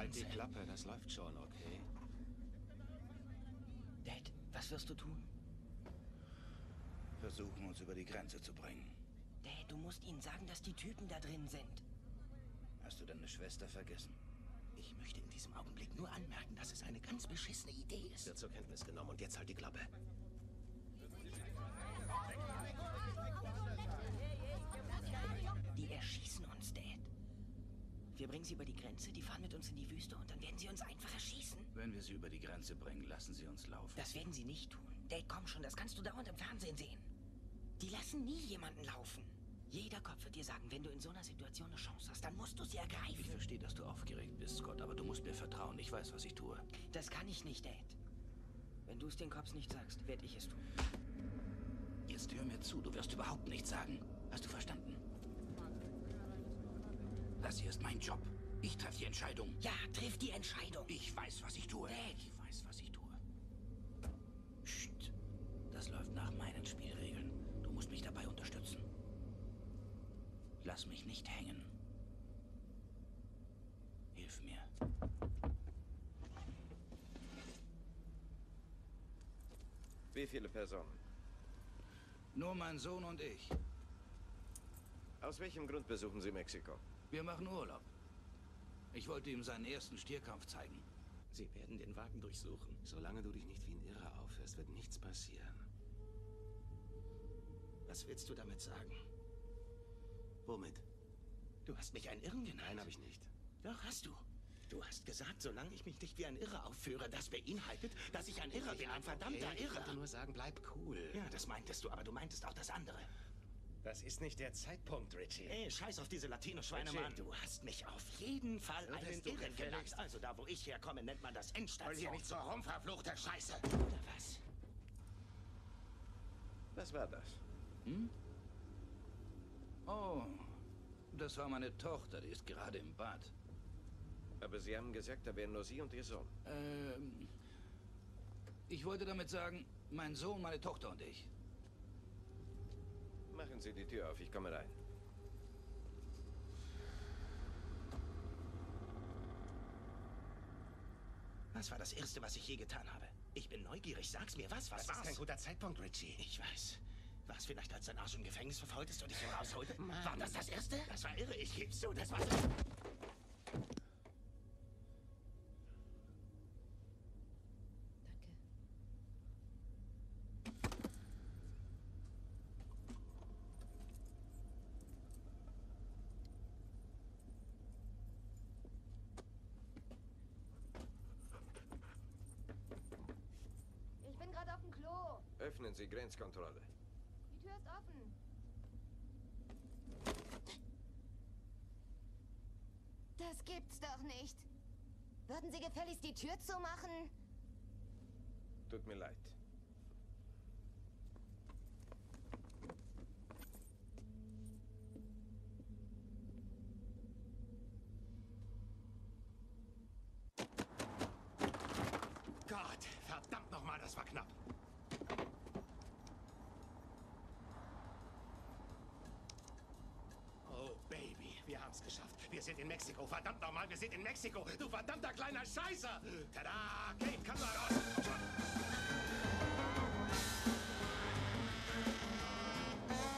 Speaker 3: Halt die. Klappe, das läuft schon, okay?
Speaker 8: Dad, was wirst du tun?
Speaker 7: Versuchen, uns über die Grenze zu bringen.
Speaker 8: Dad, du musst ihnen sagen, dass die Typen da drin sind.
Speaker 7: Hast du deine Schwester vergessen?
Speaker 4: Ich möchte in diesem Augenblick nur anmerken, dass es eine ganz beschissene Idee ist.
Speaker 3: Wird zur Kenntnis genommen und jetzt halt die Klappe.
Speaker 8: Die erschießen uns, Dad. Wir bringen sie über die Grenze, die fahren mit uns in die Wüste und dann werden sie uns einfach erschießen.
Speaker 7: Wenn wir sie über die Grenze bringen, lassen sie uns laufen.
Speaker 8: Das werden sie nicht tun. Dad, komm schon, das kannst du dauernd im Fernsehen sehen. Die lassen nie jemanden laufen. Jeder Kopf wird dir sagen, wenn du in so einer Situation eine Chance hast, dann musst du sie ergreifen.
Speaker 7: Ich verstehe, dass du aufgeregt bist, Scott, aber du musst mir vertrauen. Ich weiß, was ich tue.
Speaker 8: Das kann ich nicht, Dad. Wenn du es den Cops nicht sagst, werde ich es tun.
Speaker 7: Jetzt hör mir zu, du wirst überhaupt nichts sagen. Hast du verstanden? Das hier ist mein Job. Ich treffe die Entscheidung.
Speaker 8: Ja, triff die Entscheidung.
Speaker 7: Ich weiß, was ich tue.
Speaker 8: Dad.
Speaker 7: Ich weiß, was ich tue. Psst. Das läuft nach meinen Spielregeln. Du musst mich dabei unterstützen. Lass mich nicht hängen. Hilf mir.
Speaker 14: Wie viele Personen?
Speaker 7: Nur mein Sohn und ich.
Speaker 14: Aus welchem Grund besuchen Sie Mexiko?
Speaker 7: Wir machen Urlaub. Ich wollte ihm seinen ersten Stierkampf zeigen.
Speaker 3: Sie werden den Wagen durchsuchen. Solange du dich nicht wie ein Irrer aufhörst, wird nichts passieren.
Speaker 4: Was willst du damit sagen?
Speaker 3: Womit?
Speaker 4: Du hast mich einen Irren genannt.
Speaker 3: Nein, habe ich nicht.
Speaker 4: Doch, hast du. Du hast gesagt, solange ich mich nicht wie ein Irrer aufführe, das beinhaltet, dass ich ein Irrer bin, ein verdammter
Speaker 3: okay, Ich
Speaker 4: Irrer.
Speaker 3: wollte nur sagen, bleib cool.
Speaker 4: Ja, das meintest du, aber du meintest auch das andere.
Speaker 3: Das ist nicht der Zeitpunkt, Richie.
Speaker 4: Ey, scheiß auf diese Latino-Schweine. Mann. Du hast mich auf jeden Fall
Speaker 3: Würdest
Speaker 4: einen
Speaker 3: du
Speaker 4: Irren genannt. Also da, wo ich herkomme, nennt man das
Speaker 3: Hol
Speaker 4: Endstation.
Speaker 3: hier nicht so rum, verfluchte Scheiße.
Speaker 4: Oder was?
Speaker 14: Was war das?
Speaker 7: Hm? Oh, das war meine Tochter, die ist gerade im Bad.
Speaker 14: Aber Sie haben gesagt, da wären nur Sie und Ihr Sohn.
Speaker 7: Ähm, ich wollte damit sagen, mein Sohn, meine Tochter und ich.
Speaker 14: Machen Sie die Tür auf, ich komme rein.
Speaker 4: Was war das Erste, was ich je getan habe? Ich bin neugierig. Sag's mir, was? Was
Speaker 3: Das
Speaker 4: war's?
Speaker 3: ist kein guter Zeitpunkt, Richie.
Speaker 4: Ich weiß. War es vielleicht, als dein Arsch im Gefängnis verfolgt ist und ich ihn rausholte? War das das Erste? Das war irre, ich geb's zu. Das war...
Speaker 9: Ich bin gerade auf dem Klo.
Speaker 14: Öffnen Sie Grenzkontrolle.
Speaker 9: Die Tür ist offen. Das gibt's doch nicht. Würden Sie gefälligst die Tür zumachen?
Speaker 14: Tut mir leid.
Speaker 3: Gott, verdammt nochmal, das war knapp. Oh, Baby, wir haben's geschafft. Wir sind in Mexiko. Verdammt nochmal, wir sind in Mexiko. Du verdammter kleiner Scheißer. Tada! Kate, komm mal raus. Komm schon.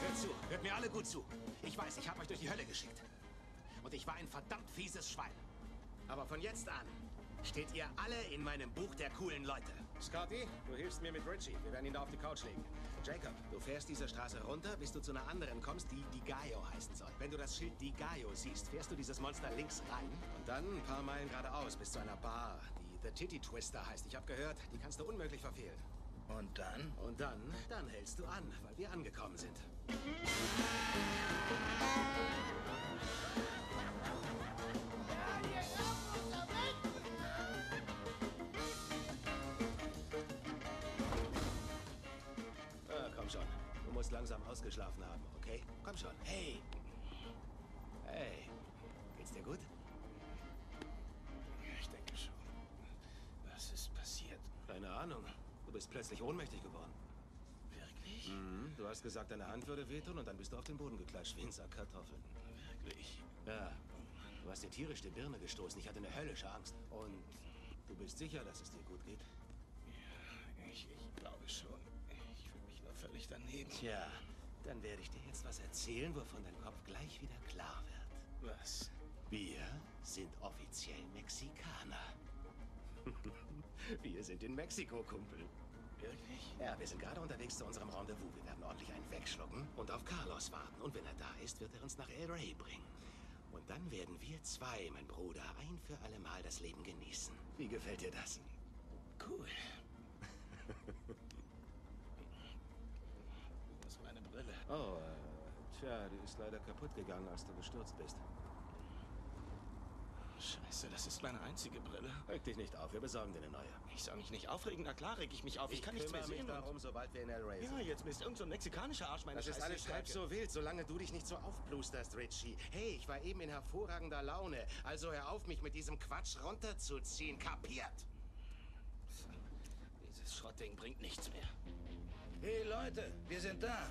Speaker 3: Hört zu, hört mir alle gut zu. Ich weiß, ich habe euch durch die Hölle geschickt. Und ich war ein verdammt fieses Schwein. Aber von jetzt an steht ihr alle in meinem Buch der coolen Leute. Scotty, du hilfst mir mit Richie. Wir werden ihn da auf die Couch legen. Jacob, du fährst diese Straße runter, bis du zu einer anderen kommst, die Di Gallo heißen soll. Wenn du das Schild Di Gallo siehst, fährst du dieses Monster links rein und dann ein paar Meilen geradeaus bis zu einer Bar, die The Titty Twister heißt. Ich habe gehört, die kannst du unmöglich verfehlen.
Speaker 7: Und dann?
Speaker 3: Und dann, dann hältst du an, weil wir angekommen sind. Langsam ausgeschlafen haben, okay? Komm schon. Hey. Hey. Geht's dir gut?
Speaker 4: Ich denke schon. Was ist passiert?
Speaker 3: Keine Ahnung. Du bist plötzlich ohnmächtig geworden.
Speaker 4: Wirklich?
Speaker 3: Mhm. Du hast gesagt, deine Hand würde wehtun und dann bist du auf den Boden geklatscht wie ein Sack Kartoffeln.
Speaker 4: Wirklich?
Speaker 3: Ja. Du hast dir tierisch die Birne gestoßen. Ich hatte eine höllische Angst. Und du bist sicher, dass es dir gut geht?
Speaker 4: Ich, ich glaube schon. Ich fühle mich nur völlig daneben.
Speaker 3: Tja, dann werde ich dir jetzt was erzählen, wovon dein Kopf gleich wieder klar wird.
Speaker 4: Was?
Speaker 3: Wir sind offiziell Mexikaner. wir sind in Mexiko, Kumpel.
Speaker 4: Wirklich?
Speaker 3: Ja, wir sind gerade unterwegs zu unserem Rendezvous. Wir werden ordentlich einen wegschlucken und auf Carlos warten. Und wenn er da ist, wird er uns nach El Rey bringen. Und dann werden wir zwei, mein Bruder, ein für alle Mal das Leben genießen. Wie gefällt dir das?
Speaker 4: Cool. Das ist meine Brille.
Speaker 3: Oh, äh, tja, die ist leider kaputt gegangen, als du gestürzt bist.
Speaker 4: Scheiße, das ist meine einzige Brille.
Speaker 3: Reg dich nicht auf, wir besorgen dir eine neue.
Speaker 4: Ich soll mich nicht aufregen. Na klar reg ich mich auf. Ich, kann nichts mehr
Speaker 3: kümmere
Speaker 4: sehen.
Speaker 3: mich
Speaker 4: und-
Speaker 3: darum, sobald wir in El Rey
Speaker 4: Ja,
Speaker 3: sind.
Speaker 4: jetzt misst irgend so ein mexikanischer Arsch meine
Speaker 3: Das ist
Speaker 4: scheiß
Speaker 3: alles halb so wild, solange du dich nicht so aufblusterst, Richie. Hey, ich war eben in hervorragender Laune. Also hör auf, mich mit diesem Quatsch runterzuziehen. Kapiert?
Speaker 4: Dieses Schrottding bringt nichts mehr.
Speaker 7: Hey Leute, wir sind da.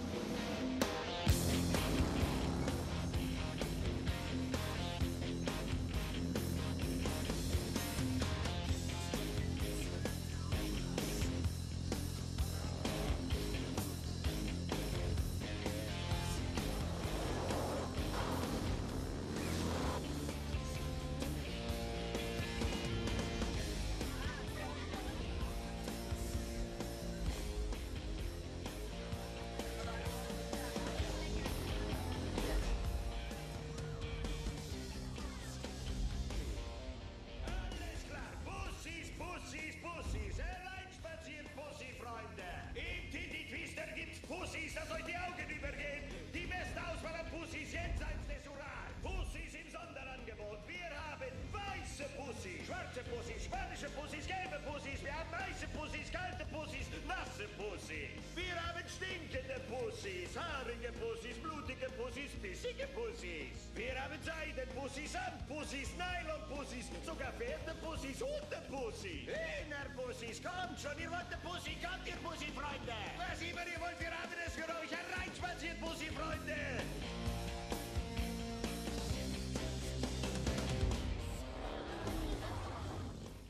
Speaker 15: Bussis, haarige Bussis, blutige Bussis, bissige Bussis. Wir haben Seidenbussis, Sandbussis, Nylonbussis, sogar Pferdebussis, Hundebussis. Hühnerbussis, kommt schon, ihr wollt eine Bussi, kommt ihr Bussi-Freunde. Was immer ihr wollt, wir haben es für euch. Hereinspaziert, Bussi-Freunde.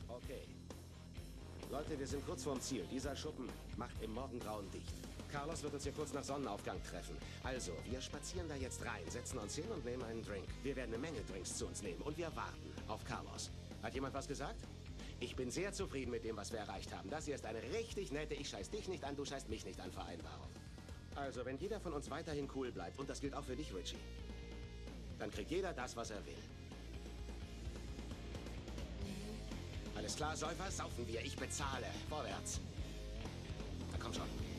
Speaker 3: Okay. Leute, wir sind kurz vorm Ziel. Dieser Schuppen macht im Morgengrauen dicht. Carlos wird uns hier kurz nach Sonnenaufgang treffen. Also, wir spazieren da jetzt rein, setzen uns hin und nehmen einen Drink. Wir werden eine Menge Drinks zu uns nehmen und wir warten auf Carlos. Hat jemand was gesagt? Ich bin sehr zufrieden mit dem, was wir erreicht haben. Das hier ist eine richtig nette Ich scheiß dich nicht an, du scheißt mich nicht an Vereinbarung. Also, wenn jeder von uns weiterhin cool bleibt, und das gilt auch für dich, Richie, dann kriegt jeder das, was er will. Alles klar, Säufer, saufen wir. Ich bezahle. Vorwärts. Na komm schon.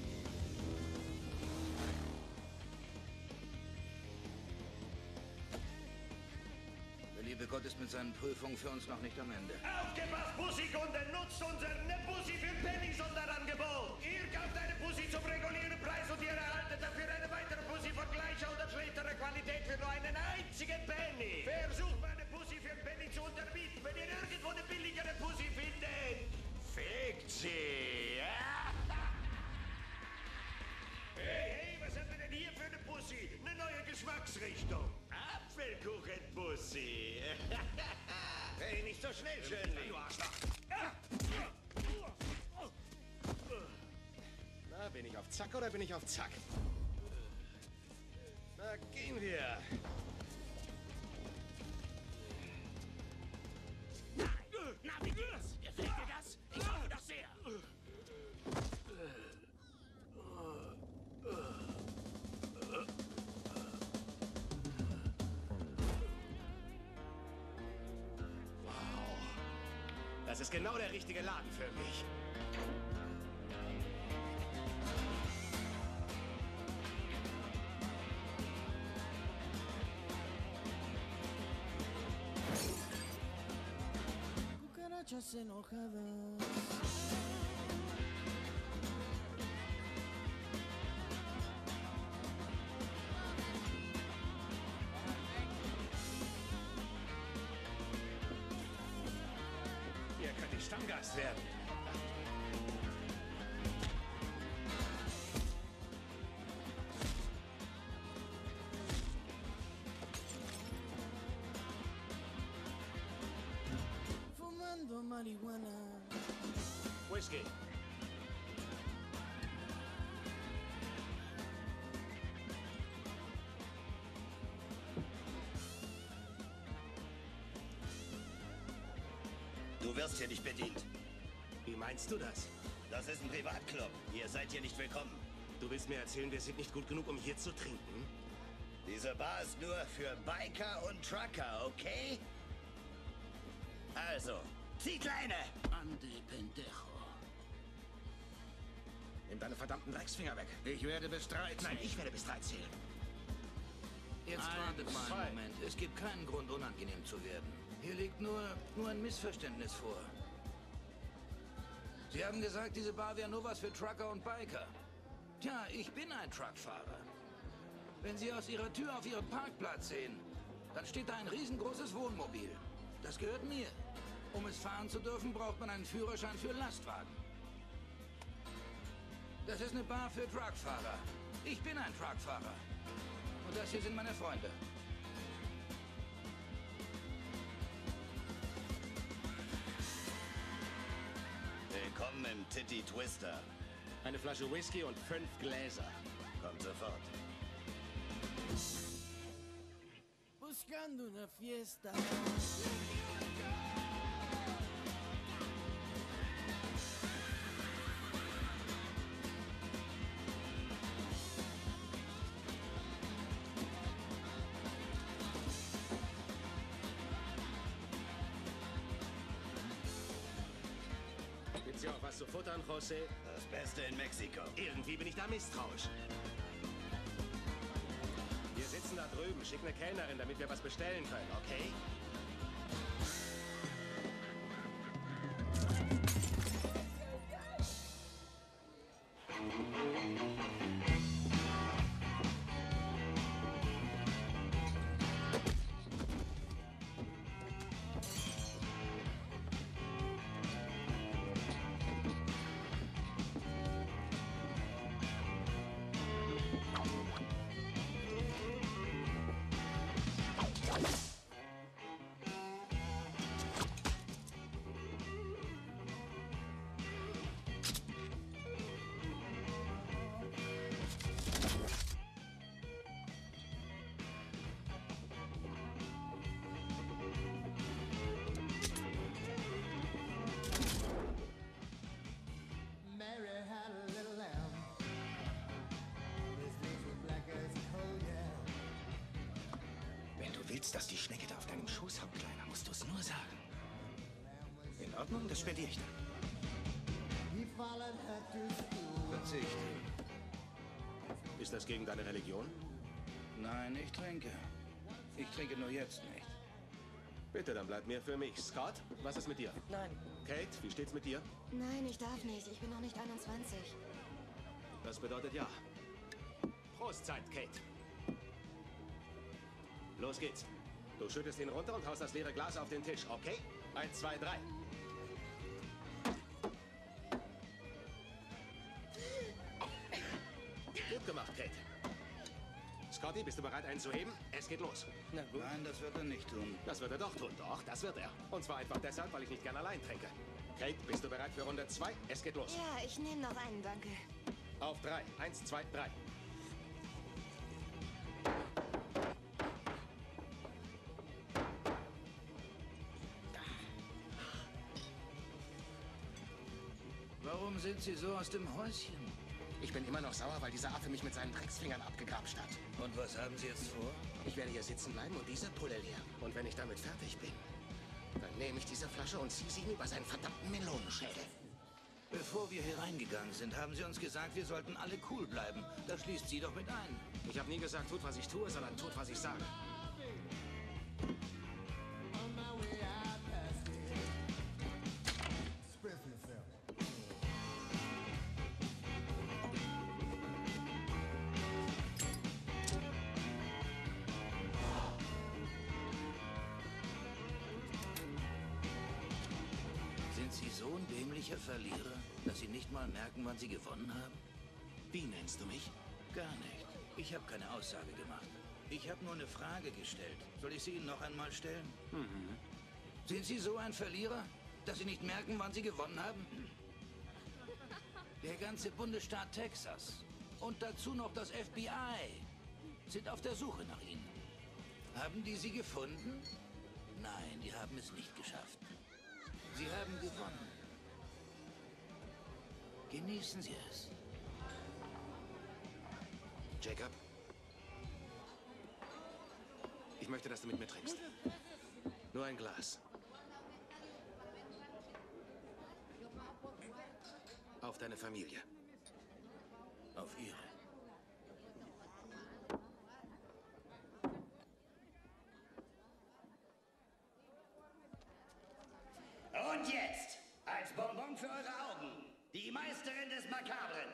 Speaker 7: Liebe Gott ist mit seinen Prüfungen für uns noch nicht am Ende.
Speaker 15: Aufgepasst, Bussi-Kunde, nutzt unser ne Bussi für Penny-Sonderangebot. Ihr kauft eine Bussi zum regulären Preis und ihr erhaltet dafür eine weitere Bussi von gleicher oder schlechterer Qualität für nur einen einzigen Penny. Versucht meine Bussi für Penny zu unterbieten. Wenn ihr irgendwo eine billigere Bussi findet, fickt sie. So schnell, Schönling. Du Arschloch.
Speaker 3: Na, bin ich auf Zack oder bin ich auf Zack? Na, gehen wir. Genau der richtige Laden für mich.
Speaker 13: Cucarachas enojadas.
Speaker 3: werden.
Speaker 16: Fumando marihuana.
Speaker 3: Whisky.
Speaker 17: Du wirst hier nicht bedient.
Speaker 3: Meinst du das?
Speaker 17: Das ist ein Privatclub. Ihr seid hier nicht willkommen.
Speaker 3: Du willst mir erzählen, wir sind nicht gut genug, um hier zu trinken?
Speaker 17: Diese Bar ist nur für Biker und Trucker, okay? Also, zieht Leine!
Speaker 7: Ande pendejo.
Speaker 3: Nimm deine verdammten Drecksfinger weg.
Speaker 7: Ich werde bis drei
Speaker 3: Nein, ich werde bis drei zählen.
Speaker 7: Jetzt wartet mal einen Moment. Es gibt keinen Grund, unangenehm zu werden. Hier liegt nur, nur ein Missverständnis vor. Sie haben gesagt, diese Bar wäre nur was für Trucker und Biker. Tja, ich bin ein Truckfahrer. Wenn Sie aus Ihrer Tür auf Ihren Parkplatz sehen, dann steht da ein riesengroßes Wohnmobil. Das gehört mir. Um es fahren zu dürfen, braucht man einen Führerschein für Lastwagen. Das ist eine Bar für Truckfahrer. Ich bin ein Truckfahrer. Und das hier sind meine Freunde.
Speaker 17: Willkommen im Titty Twister.
Speaker 3: Eine Flasche Whisky und fünf Gläser.
Speaker 17: Kommt sofort.
Speaker 16: Buscando una fiesta.
Speaker 3: Hier auch was zu futtern, José?
Speaker 17: Das Beste in Mexiko.
Speaker 3: Irgendwie bin ich da misstrauisch. Wir sitzen da drüben. Schick eine Kellnerin, damit wir was bestellen können, okay? Willst, dass die Schnecke da auf deinem Schoß hockt, Kleiner, musst du es nur sagen. In Ordnung, das spendiere ich dann.
Speaker 7: Verzicht.
Speaker 3: Ist das gegen deine Religion?
Speaker 7: Nein, ich trinke. Ich trinke nur jetzt nicht.
Speaker 3: Bitte, dann bleib mir für mich. Scott, was ist mit dir?
Speaker 8: Nein.
Speaker 3: Kate, wie steht's mit dir?
Speaker 9: Nein, ich darf nicht. Ich bin noch nicht 21.
Speaker 3: Das bedeutet ja. Prostzeit, Kate. Los geht's. Du schüttest ihn runter und haust das leere Glas auf den Tisch, okay? Eins, zwei, drei. Gut gemacht, Kate. Scotty, bist du bereit, einen zu heben? Es geht los.
Speaker 7: Na gut. Nein, das wird er nicht tun.
Speaker 3: Das wird er doch tun. Doch, das wird er. Und zwar einfach deshalb, weil ich nicht gern allein trinke. Kate, bist du bereit für Runde zwei? Es geht los.
Speaker 9: Ja, ich nehme noch einen, danke.
Speaker 3: Auf drei. Eins, zwei, drei.
Speaker 7: Warum sind Sie so aus dem Häuschen?
Speaker 3: Ich bin immer noch sauer, weil dieser Affe mich mit seinen Drecksfingern abgegrapscht hat.
Speaker 7: Und was haben Sie jetzt vor?
Speaker 3: Ich werde hier sitzen bleiben und diese Pulle leer. Und wenn ich damit fertig bin, dann nehme ich diese Flasche und ziehe sie ihm über seinen verdammten Melonenschädel.
Speaker 7: Bevor wir hier reingegangen sind, haben Sie uns gesagt, wir sollten alle cool bleiben. Da schließt Sie doch mit ein.
Speaker 3: Ich habe nie gesagt, tut, was ich tue, sondern tut, was ich sage.
Speaker 7: Ein Verlierer? Dass Sie nicht merken, wann Sie gewonnen haben? Der ganze Bundesstaat Texas und dazu noch das FBI sind auf der Suche nach Ihnen. Haben die Sie gefunden? Nein, die haben es nicht geschafft. Sie haben gewonnen. Genießen Sie es.
Speaker 3: Jacob? Ich möchte, dass du mit mir trinkst. Nur ein Glas. Auf deine Familie.
Speaker 7: Auf Ihre.
Speaker 17: Und jetzt, als Bonbon für eure Augen, die Meisterin des Makabren,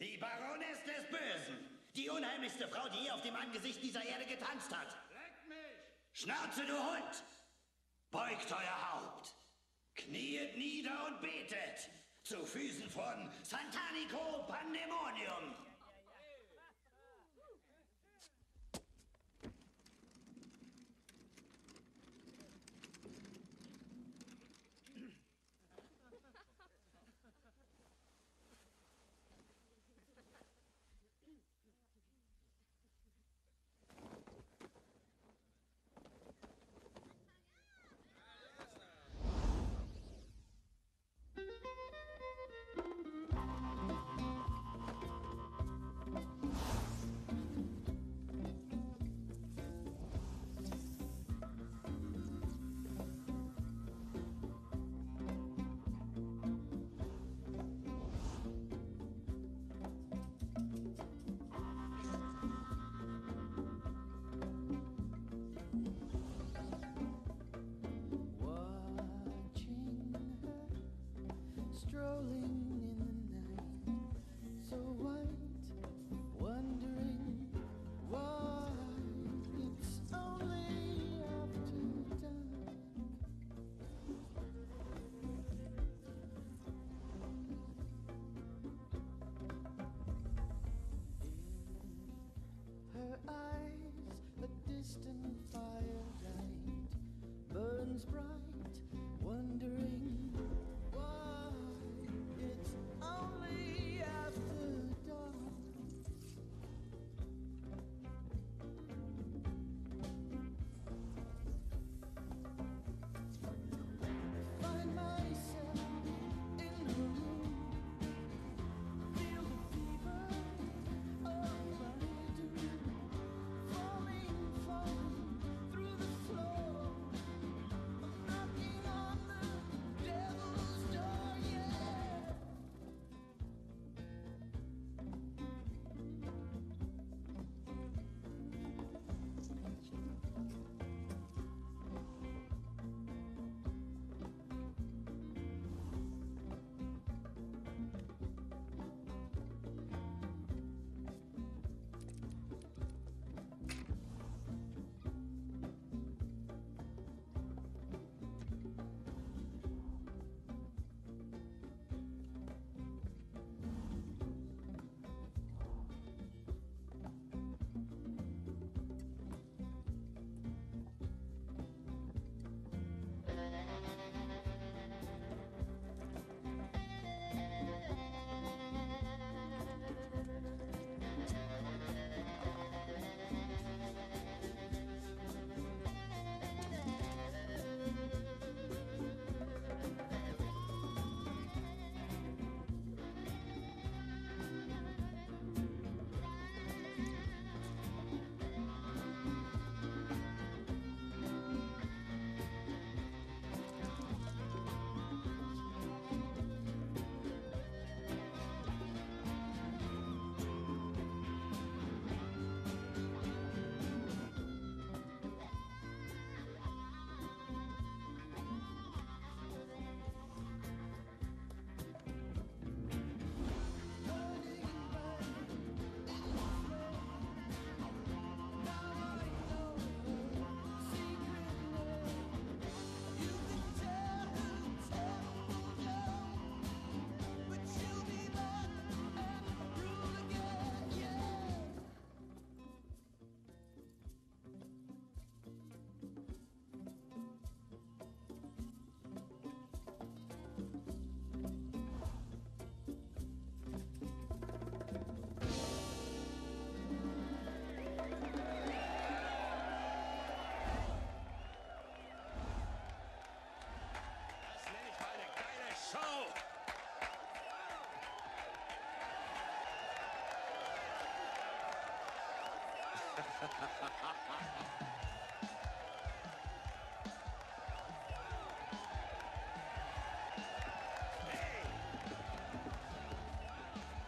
Speaker 17: die Baroness des Bösen, die unheimlichste Frau, die je auf dem Angesicht dieser Erde getanzt hat. Leck mich! Schnauze, du Hund! Beugt euer Haupt! Kniet nieder und betet! Zu Füßen von Santanico Pandemonium!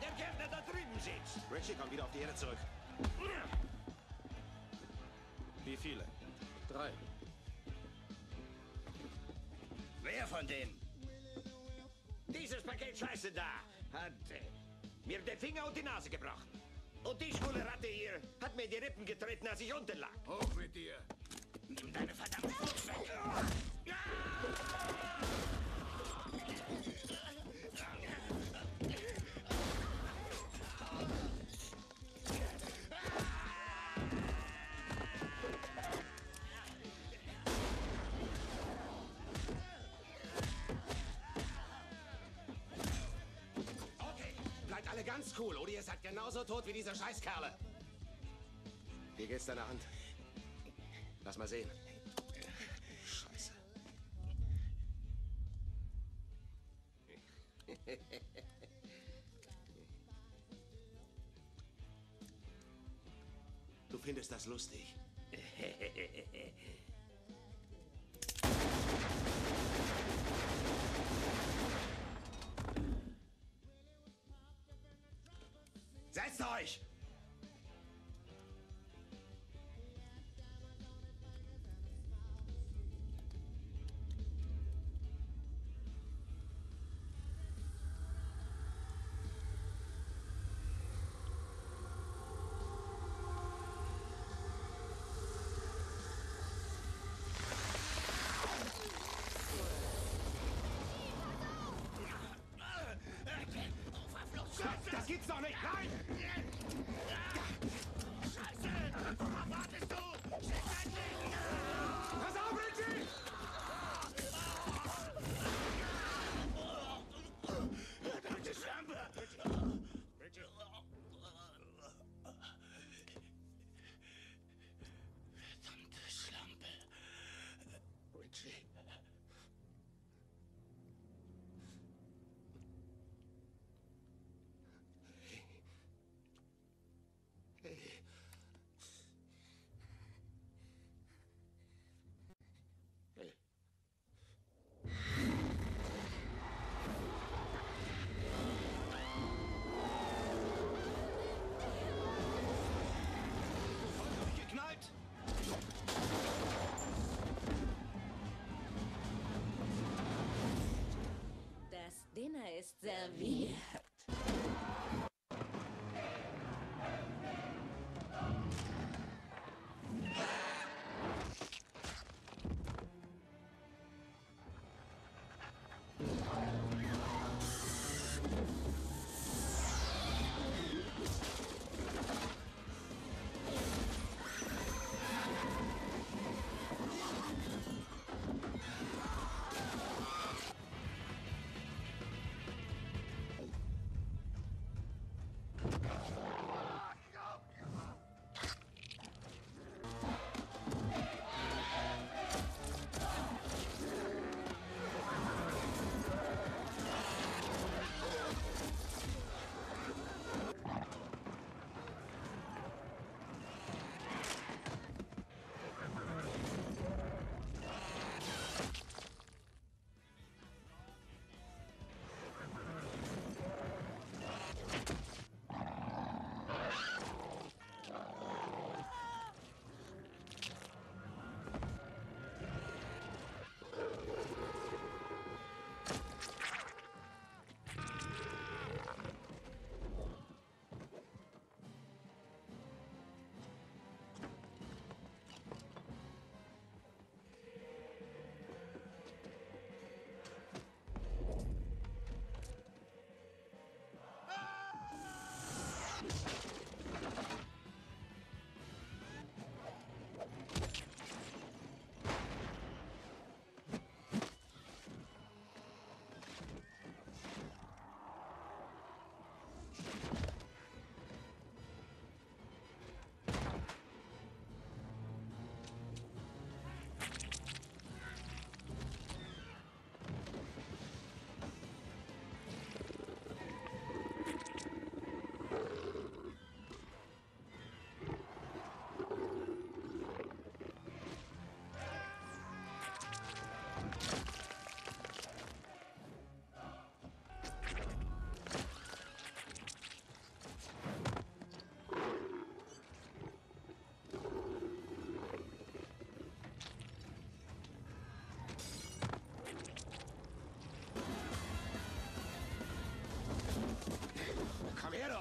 Speaker 18: Der Kerl, der da drüben sitzt.
Speaker 3: Richie, komm wieder auf die Erde zurück. Wie viele?
Speaker 7: Drei.
Speaker 18: Wer von denen? Dieses Paket Scheiße da hat äh, mir den Finger und die Nase gebrochen. Und die schwule Ratte hier hat mir die Rippen getreten, als ich unten lag.
Speaker 7: Hoch mit dir.
Speaker 18: Nimm deine verdammte Fuß weg.
Speaker 3: Okay, bleibt alle ganz cool, oder ihr seid genauso tot wie diese Scheißkerle. Wie geht's deiner Hand? Lass mal sehen. Scheiße. Du findest das lustig? Setzt euch! Gibt's doch nicht!
Speaker 18: Tell me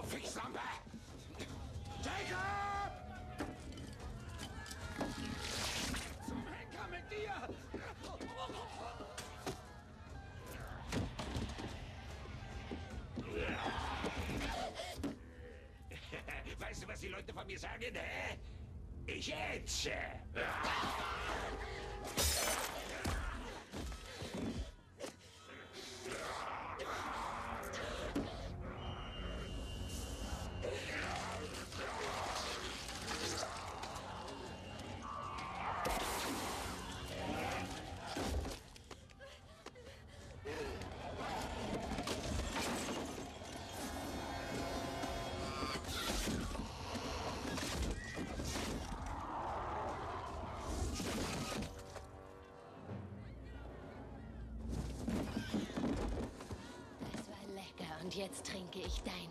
Speaker 18: Fixlampe! Jacob!
Speaker 3: Zum Henker mit
Speaker 18: dir! Weißt du, was die Leute von
Speaker 3: mir
Speaker 19: sagen, hä? Ich ätze!
Speaker 15: Jetzt
Speaker 20: trinke ich dein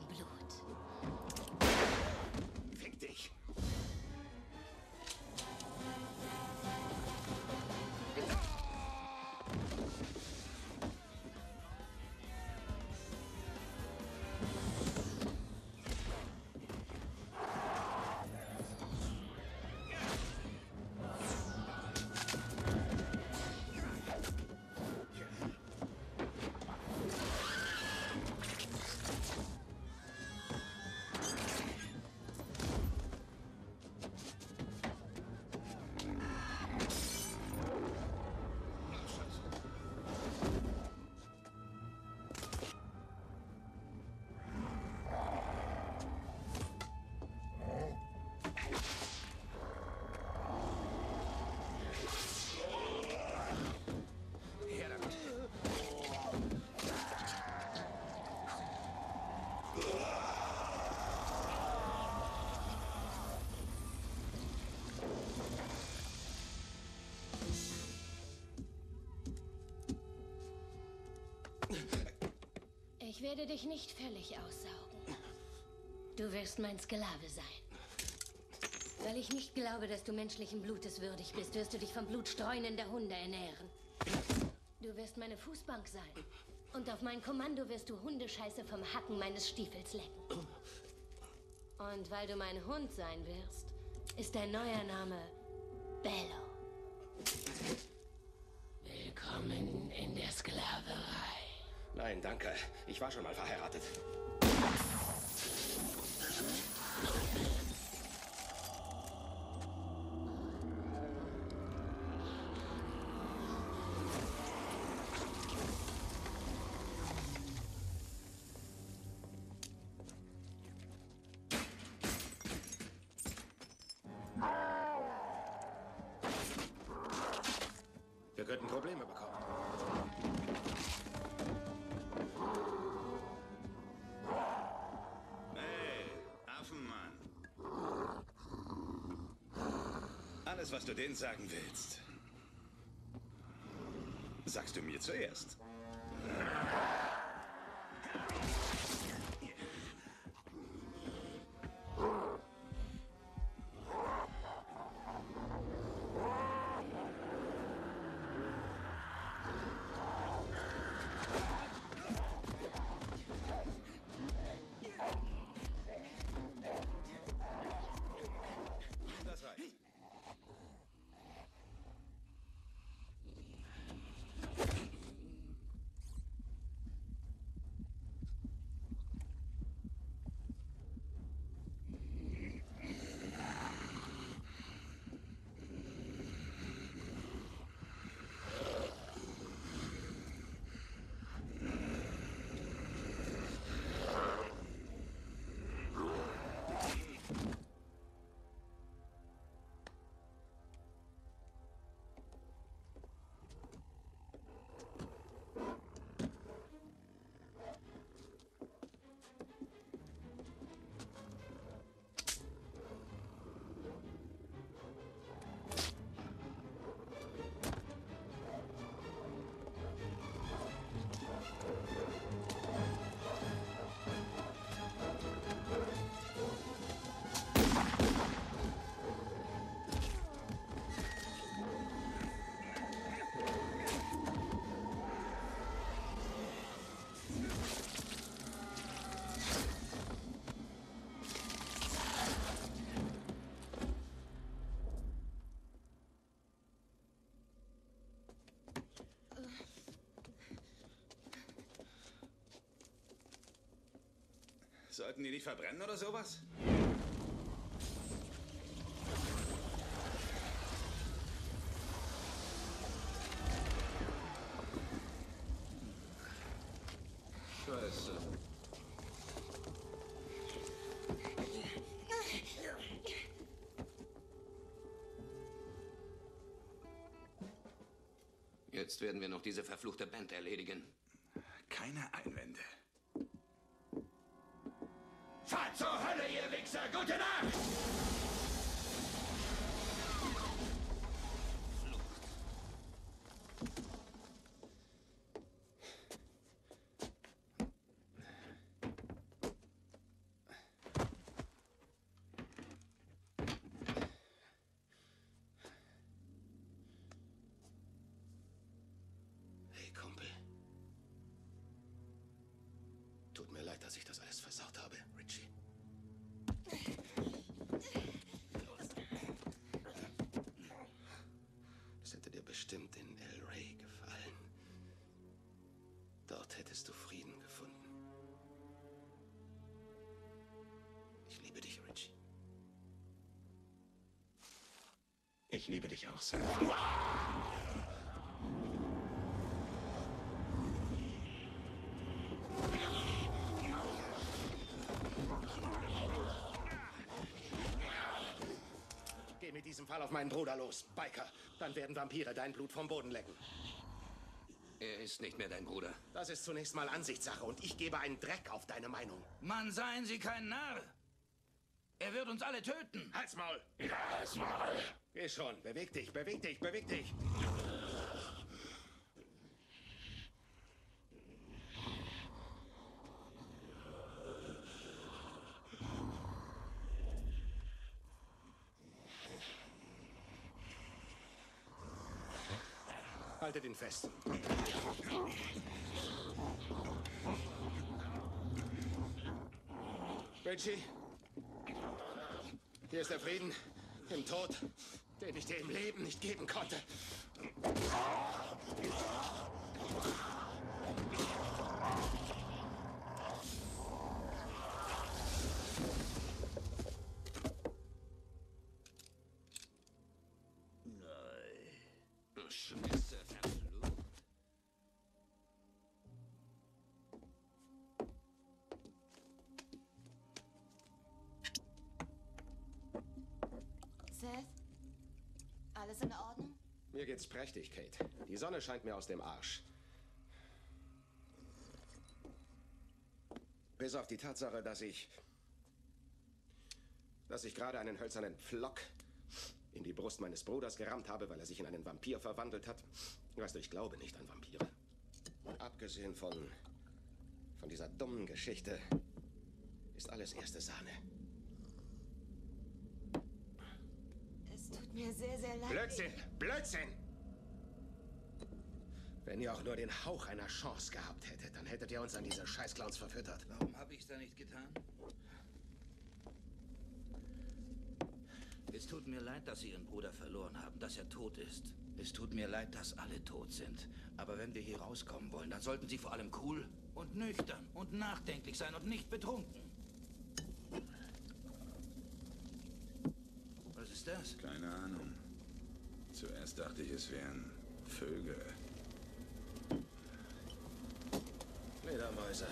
Speaker 20: werde dich nicht völlig aussaugen. Du wirst mein Sklave sein. Weil ich nicht glaube, dass du menschlichen Blutes würdig bist, wirst du dich vom Blut streunender Hunde ernähren. Du wirst meine Fußbank sein. Und auf mein Kommando wirst du Hundescheiße vom Hacken meines Stiefels lecken. Und weil du mein Hund sein wirst, ist dein neuer Name
Speaker 3: Ich war schon mal verheiratet.
Speaker 21: Alles, was du denen sagen willst, sagst du mir zuerst. Sollten die nicht verbrennen oder sowas? Scheiße.
Speaker 22: Jetzt werden wir noch diese verfluchte Band erledigen.
Speaker 4: Hölle, ihr Wichser! Gute Nacht!
Speaker 3: Hey, bestimmt in El Rey gefallen. Dort hättest du Frieden gefunden. Ich liebe dich, Richie.
Speaker 4: Ich liebe dich auch, Sir.
Speaker 3: Geh mit diesem Fall auf meinen Bruder los, Biker. Dann werden Vampire dein Blut vom Boden lecken.
Speaker 22: Er ist nicht mehr dein Bruder.
Speaker 3: Das ist zunächst mal Ansichtssache und ich gebe einen Dreck auf deine Meinung.
Speaker 7: Mann, seien Sie kein Narr. Er wird uns alle töten.
Speaker 3: Halt's Maul! Halt's Maul! Geh schon, beweg dich, beweg dich, beweg dich! Ihn fest. Richie, hier ist der Frieden im Tod, den ich dir im Leben nicht geben konnte.
Speaker 9: Alles in Ordnung?
Speaker 3: Mir geht's prächtig, Kate. Die Sonne scheint mir aus dem Arsch. Bis auf die Tatsache, dass ich. dass ich gerade einen hölzernen Pflock in die Brust meines Bruders gerammt habe, weil er sich in einen Vampir verwandelt hat. Weißt du, ich glaube nicht an Vampire. Abgesehen von. von dieser dummen Geschichte ist alles erste Sahne.
Speaker 9: Es tut mir sehr, sehr leid.
Speaker 3: Blödsinn! Blödsinn! Wenn ihr auch nur den Hauch einer Chance gehabt hättet, dann hättet ihr uns an diese Scheißclowns verfüttert.
Speaker 7: Warum habe ich es da nicht getan? Es tut mir leid, dass Sie Ihren Bruder verloren haben, dass er tot ist. Es tut mir leid, dass alle tot sind. Aber wenn wir hier rauskommen wollen, dann sollten Sie vor allem cool und nüchtern und nachdenklich sein und nicht betrunken. Was ist das?
Speaker 21: Keine Ahnung. Zuerst dachte ich, es wären Vögel.
Speaker 3: Fledermäuse.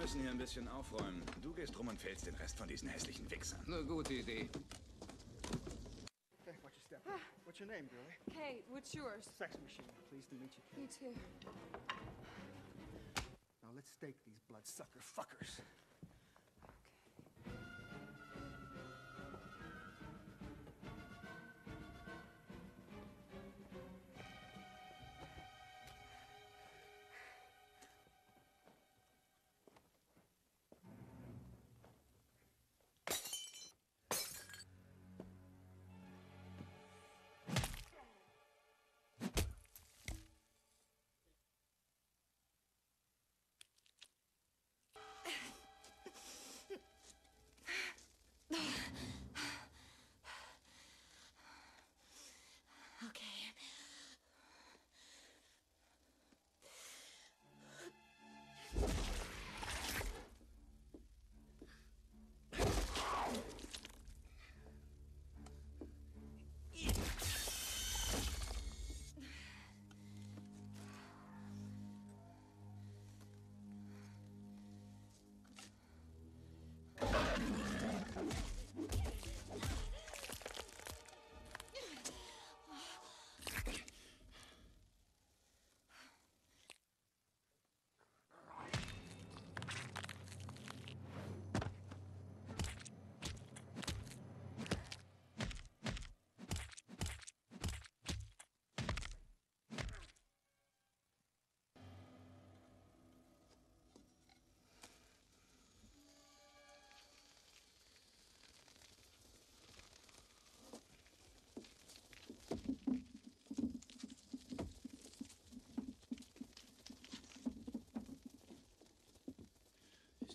Speaker 21: Müssen hier ein bisschen aufräumen. Du gehst rum und fällst den Rest von diesen hässlichen Wichsern.
Speaker 22: Eine gute Idee.
Speaker 23: Hey, watch your step. What's your name, girlie?
Speaker 24: Kate, what's yours?
Speaker 23: Sex Machine. Pleased to meet you, Kate.
Speaker 24: You too.
Speaker 23: Now let's stake these bloodsucker fuckers.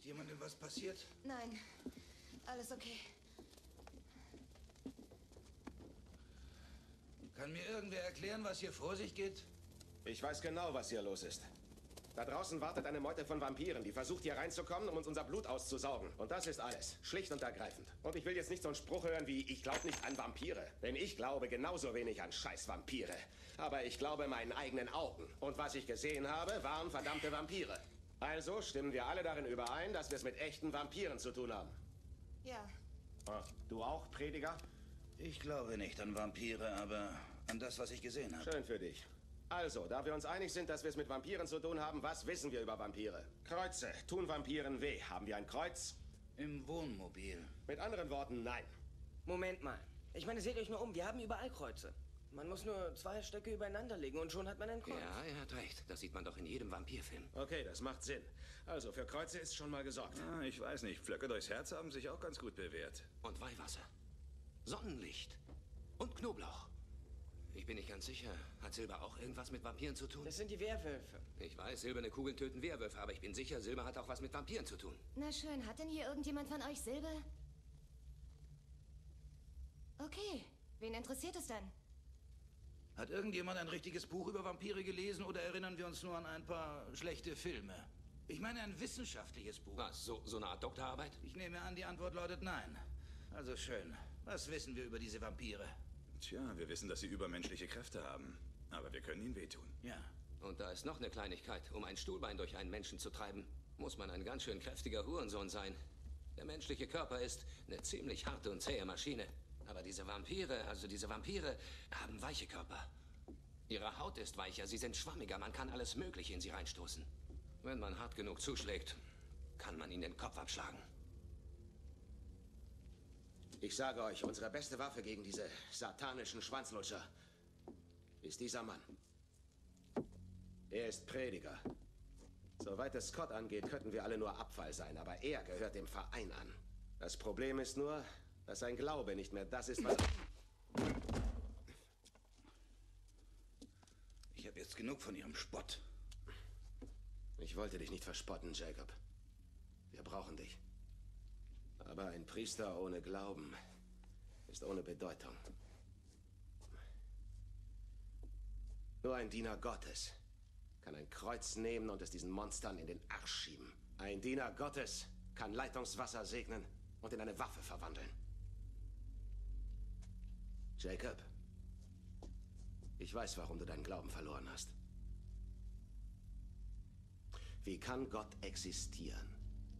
Speaker 7: Jemandem was passiert?
Speaker 9: Nein, alles okay.
Speaker 7: Kann mir irgendwer erklären, was hier vor sich geht?
Speaker 3: Ich weiß genau, was hier los ist. Da draußen wartet eine Meute von Vampiren, die versucht hier reinzukommen, um uns unser Blut auszusaugen. Und das ist alles. Schlicht und ergreifend. Und ich will jetzt nicht so einen Spruch hören wie, ich glaube nicht an Vampire. Denn ich glaube genauso wenig an scheiß Vampire. Aber ich glaube meinen eigenen Augen. Und was ich gesehen habe, waren verdammte Vampire. Also stimmen wir alle darin überein, dass wir es mit echten Vampiren zu tun haben.
Speaker 9: Ja.
Speaker 3: Ah, du auch, Prediger?
Speaker 7: Ich glaube nicht an Vampire, aber an das, was ich gesehen habe.
Speaker 3: Schön für dich. Also, da wir uns einig sind, dass wir es mit Vampiren zu tun haben, was wissen wir über Vampire? Kreuze. Tun Vampiren weh? Haben wir ein Kreuz?
Speaker 7: Im Wohnmobil.
Speaker 3: Mit anderen Worten, nein.
Speaker 8: Moment mal. Ich meine, seht euch nur um. Wir haben überall Kreuze. Man muss nur zwei Stöcke übereinander legen und schon hat man ein Kreuz.
Speaker 22: Ja, er hat recht. Das sieht man doch in jedem Vampirfilm.
Speaker 3: Okay, das macht Sinn. Also, für Kreuze ist schon mal gesorgt.
Speaker 21: Ah, ich weiß nicht. Flöcke durchs Herz haben sich auch ganz gut bewährt.
Speaker 22: Und Weihwasser. Sonnenlicht. Und Knoblauch. Ich bin nicht ganz sicher. Hat Silber auch irgendwas mit Vampiren zu tun?
Speaker 8: Das sind die Werwölfe.
Speaker 22: Ich weiß, silberne Kugeln töten Werwölfe, aber ich bin sicher, Silber hat auch was mit Vampiren zu tun.
Speaker 9: Na schön, hat denn hier irgendjemand von euch Silber? Okay, wen interessiert es dann?
Speaker 7: Hat irgendjemand ein richtiges Buch über Vampire gelesen oder erinnern wir uns nur an ein paar schlechte Filme? Ich meine ein wissenschaftliches Buch.
Speaker 22: Was, so, so eine Art Doktorarbeit?
Speaker 7: Ich nehme an, die Antwort lautet nein. Also schön. Was wissen wir über diese Vampire?
Speaker 21: Tja, wir wissen, dass sie übermenschliche Kräfte haben. Aber wir können ihnen wehtun.
Speaker 7: Ja.
Speaker 22: Und da ist noch eine Kleinigkeit. Um ein Stuhlbein durch einen Menschen zu treiben, muss man ein ganz schön kräftiger Hurensohn sein. Der menschliche Körper ist eine ziemlich harte und zähe Maschine. Aber diese Vampire, also diese Vampire, haben weiche Körper. Ihre Haut ist weicher, sie sind schwammiger, man kann alles Mögliche in sie reinstoßen. Wenn man hart genug zuschlägt, kann man ihnen den Kopf abschlagen.
Speaker 3: Ich sage euch, unsere beste Waffe gegen diese satanischen Schwanzlutscher ist dieser Mann. Er ist Prediger. Soweit es Scott angeht, könnten wir alle nur Abfall sein, aber er gehört dem Verein an. Das Problem ist nur, dass sein Glaube nicht mehr das ist, was...
Speaker 7: Ich habe jetzt genug von Ihrem Spott.
Speaker 3: Ich wollte dich nicht verspotten, Jacob. Wir brauchen dich. Aber ein Priester ohne Glauben ist ohne Bedeutung. Nur ein Diener Gottes kann ein Kreuz nehmen und es diesen Monstern in den Arsch schieben. Ein Diener Gottes kann Leitungswasser segnen und in eine Waffe verwandeln. Jacob, ich weiß, warum du deinen Glauben verloren hast. Wie kann Gott existieren,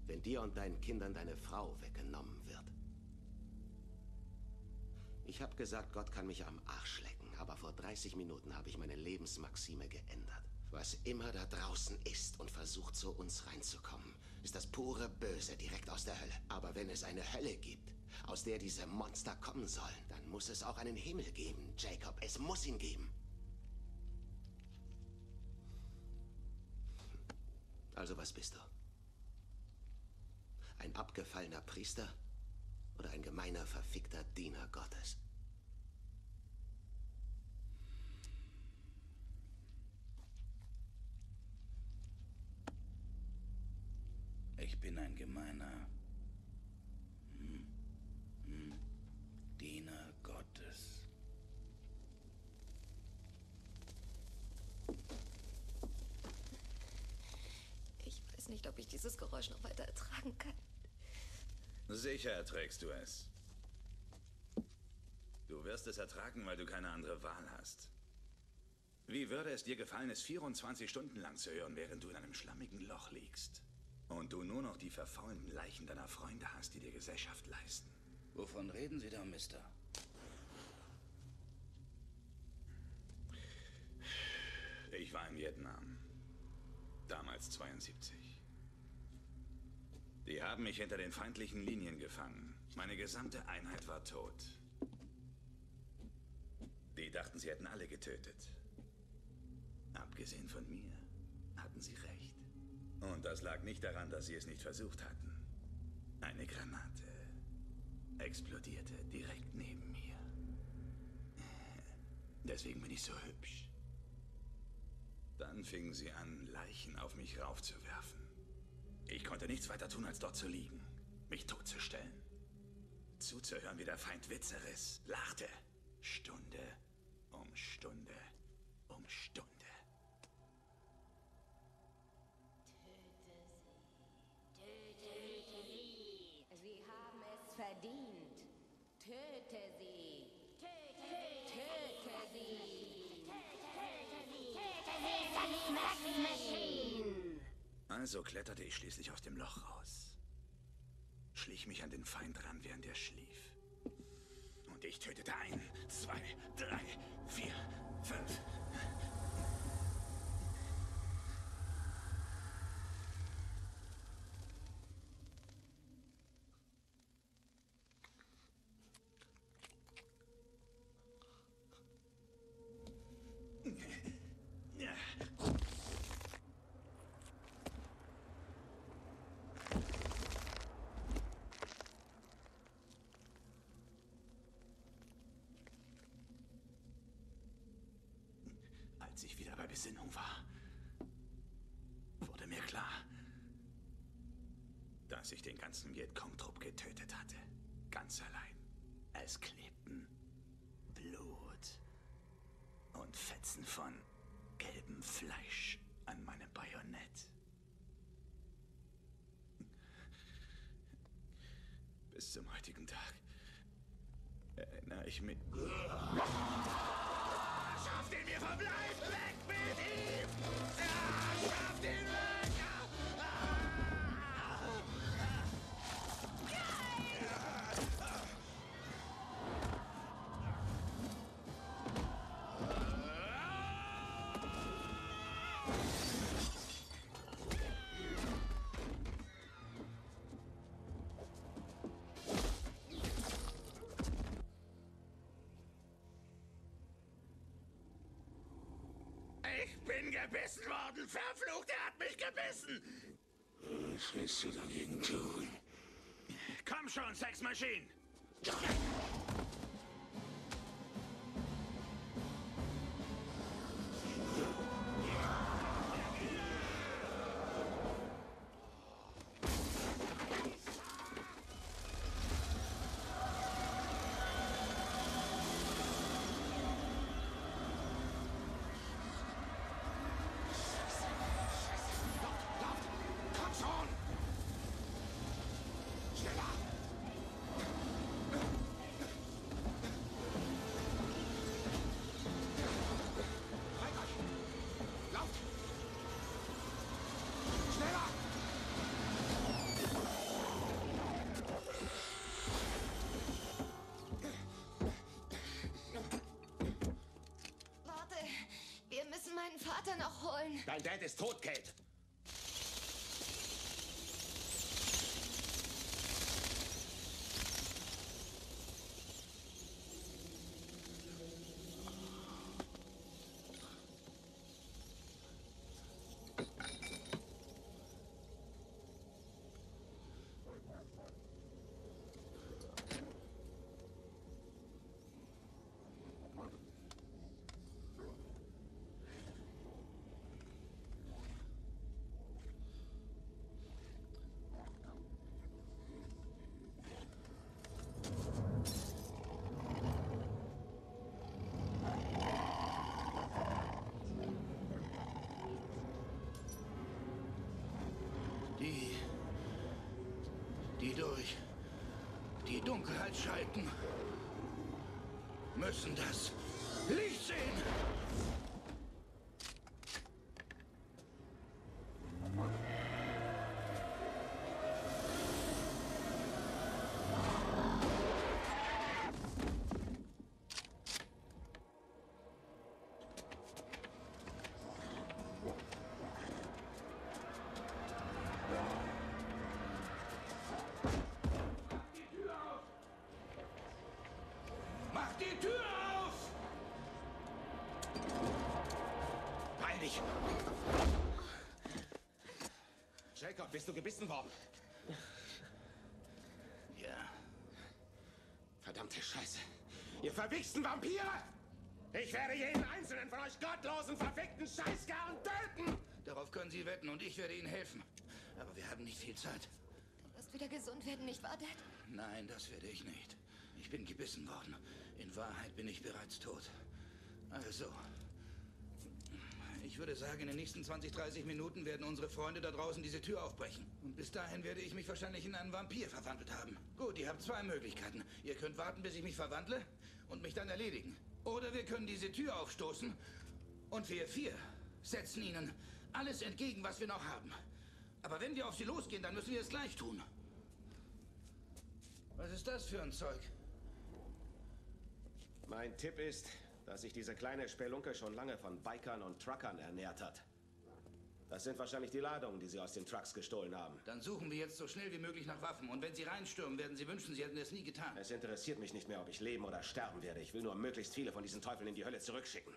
Speaker 3: wenn dir und deinen Kindern deine Frau weggenommen wird. Ich habe gesagt, Gott kann mich am Arsch lecken, aber vor 30 Minuten habe ich meine Lebensmaxime geändert. Was immer da draußen ist und versucht, zu uns reinzukommen, ist das pure Böse direkt aus der Hölle. Aber wenn es eine Hölle gibt, aus der diese Monster kommen sollen, dann muss es auch einen Himmel geben, Jacob. Es muss ihn geben. Also was bist du? Ein abgefallener Priester oder ein gemeiner, verfickter Diener Gottes?
Speaker 7: Ich bin ein gemeiner hm, hm, Diener Gottes.
Speaker 9: Ich weiß nicht, ob ich dieses Geräusch noch weiter ertragen kann.
Speaker 21: Sicher erträgst du es. Du wirst es ertragen, weil du keine andere Wahl hast. Wie würde es dir gefallen, es 24 Stunden lang zu hören, während du in einem schlammigen Loch liegst? Und du nur noch die verfaulten Leichen deiner Freunde hast, die dir Gesellschaft leisten.
Speaker 7: Wovon reden Sie da, Mister?
Speaker 21: Ich war in Vietnam. Damals 72. Die haben mich hinter den feindlichen Linien gefangen. Meine gesamte Einheit war tot. Die dachten, sie hätten alle getötet. Abgesehen von mir hatten sie recht. Und das lag nicht daran, dass sie es nicht versucht hatten. Eine Granate explodierte direkt neben mir. Deswegen bin ich so hübsch. Dann fingen sie an, Leichen auf mich raufzuwerfen. Ich konnte nichts weiter tun, als dort zu liegen, mich totzustellen. Zuzuhören, wie der Feind Witze riss, lachte. Stunde um Stunde um Stunde. Also kletterte ich schließlich aus dem Loch raus. Schlich mich an den Feind ran, während er schlief. Und ich tötete ein, zwei, drei, vier, fünf. Als ich wieder bei Besinnung war, wurde mir klar, dass ich den ganzen Vietcong-Trupp getötet hatte. Ganz allein. Es klebten Blut und Fetzen von gelbem Fleisch an meinem Bajonett. Bis zum heutigen Tag erinnere ich mich.
Speaker 15: Schafft ihn mir verbleibt! Gebissen worden! Verflucht, er hat mich gebissen!
Speaker 7: Was willst du dagegen tun?
Speaker 15: Komm schon, Sex Machine!
Speaker 3: Dein Dad ist tot, Kate.
Speaker 7: Die, die durch die Dunkelheit schalten, müssen das Licht sehen. Die Tür auf!
Speaker 3: Beeil dich! Jacob, bist du gebissen worden?
Speaker 7: Ja.
Speaker 3: Verdammte Scheiße. Ihr verwichsten Vampire! Ich werde jeden einzelnen von euch gottlosen, verfickten Scheißgarn töten!
Speaker 7: Darauf können Sie wetten und ich werde Ihnen helfen. Aber wir haben nicht viel Zeit.
Speaker 9: Du wirst wieder gesund werden, nicht wahr, Dad?
Speaker 7: Nein, das werde ich nicht. Ich bin gebissen worden. Wahrheit bin ich bereits tot. Also, ich würde sagen, in den nächsten 20, 30 Minuten werden unsere Freunde da draußen diese Tür aufbrechen. Und bis dahin werde ich mich wahrscheinlich in einen Vampir verwandelt haben. Gut, ihr habt zwei Möglichkeiten. Ihr könnt warten, bis ich mich verwandle und mich dann erledigen. Oder wir können diese Tür aufstoßen und wir vier setzen ihnen alles entgegen, was wir noch haben. Aber wenn wir auf sie losgehen, dann müssen wir es gleich tun. Was ist das für ein Zeug?
Speaker 3: Mein Tipp ist, dass sich diese kleine Spelunke schon lange von Bikern und Truckern ernährt hat. Das sind wahrscheinlich die Ladungen, die sie aus den Trucks gestohlen haben.
Speaker 7: Dann suchen wir jetzt so schnell wie möglich nach Waffen. Und wenn sie reinstürmen, werden sie wünschen, sie hätten es nie getan.
Speaker 3: Es interessiert mich nicht mehr, ob ich leben oder sterben werde. Ich will nur möglichst viele von diesen Teufeln in die Hölle zurückschicken.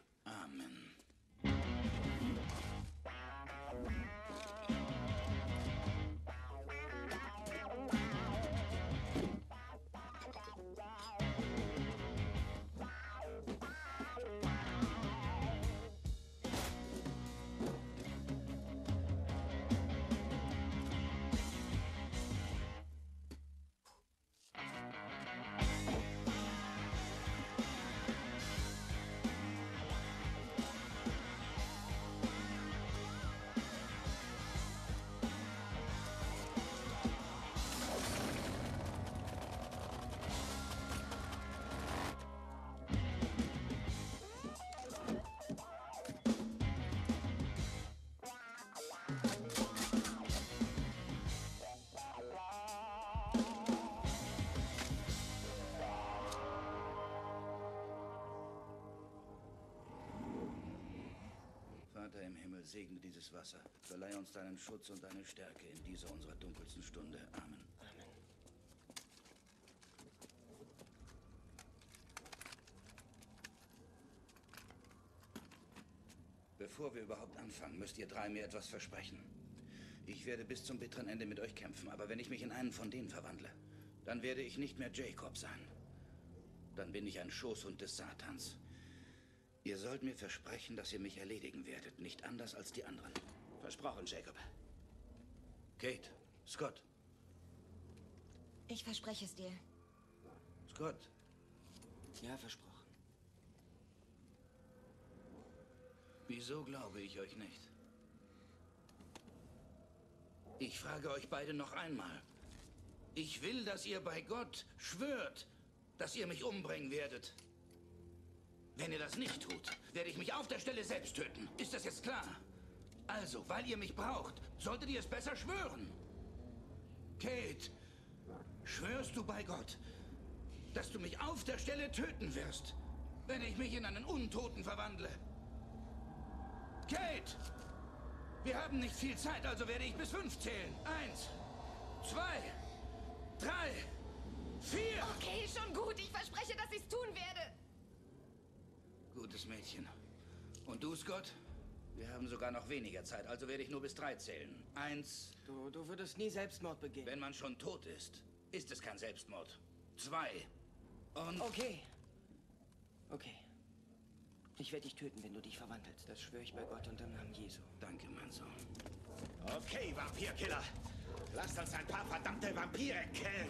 Speaker 7: Vater im Himmel, segne dieses Wasser. Verleih uns deinen Schutz und deine Stärke in dieser unserer dunkelsten Stunde. Amen. Bevor wir überhaupt anfangen, müsst ihr drei mir etwas versprechen. Ich werde bis zum bitteren Ende mit euch kämpfen, aber wenn ich mich in einen von denen verwandle, dann werde ich nicht mehr Jacob sein. Dann bin ich ein Schoßhund des Satans. Ihr sollt mir versprechen, dass ihr mich erledigen werdet, nicht anders als die anderen.
Speaker 3: Versprochen, Jacob.
Speaker 7: Kate, Scott,
Speaker 9: Ich verspreche es dir.
Speaker 7: Scott.
Speaker 2: Ja, versprochen.
Speaker 7: Wieso glaube ich euch nicht? Ich frage euch beide noch einmal. Ich will, dass ihr bei Gott schwört, dass ihr mich umbringen werdet. Wenn ihr das nicht tut, werde ich mich auf der Stelle selbst töten. Ist das jetzt klar? Also, weil ihr mich braucht, solltet ihr es besser schwören. Kate, schwörst du bei Gott, dass du mich auf der Stelle töten wirst, wenn ich mich in einen Untoten verwandle? Kate! Wir haben nicht viel Zeit, also werde ich bis fünf zählen. Eins, zwei, drei, vier.
Speaker 9: Okay, schon gut. Ich verspreche, dass ich's tun werde.
Speaker 7: Gutes Mädchen. Und du, Scott? Wir haben sogar noch weniger Zeit, also werde ich nur bis drei zählen. Eins.
Speaker 8: Du, du würdest nie Selbstmord begehen.
Speaker 7: Wenn man schon tot ist, ist es kein Selbstmord. Zwei. Und.
Speaker 8: Okay. Okay. Ich werde dich töten, wenn du dich verwandelst. Das schwöre ich bei Gott und im Namen Jesu.
Speaker 7: Danke, mein Sohn.
Speaker 3: Okay, Vampirkiller. Lasst uns ein paar verdammte Vampire killen.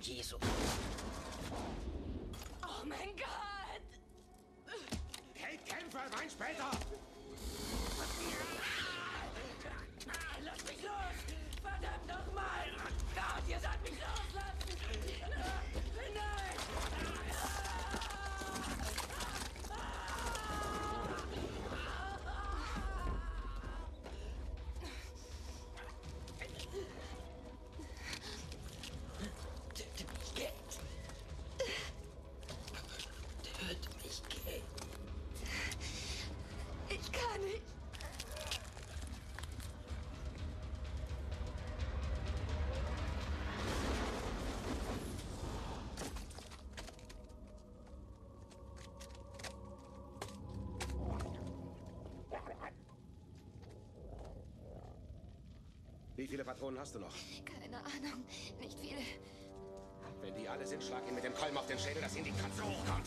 Speaker 17: Gott
Speaker 3: Wie viele Patronen hast du noch?
Speaker 9: Keine Ahnung. Nicht viele.
Speaker 3: Wenn die alle sind, schlag ihn mit dem Kolben auf den Schädel, dass ihn die Katze hochkommt.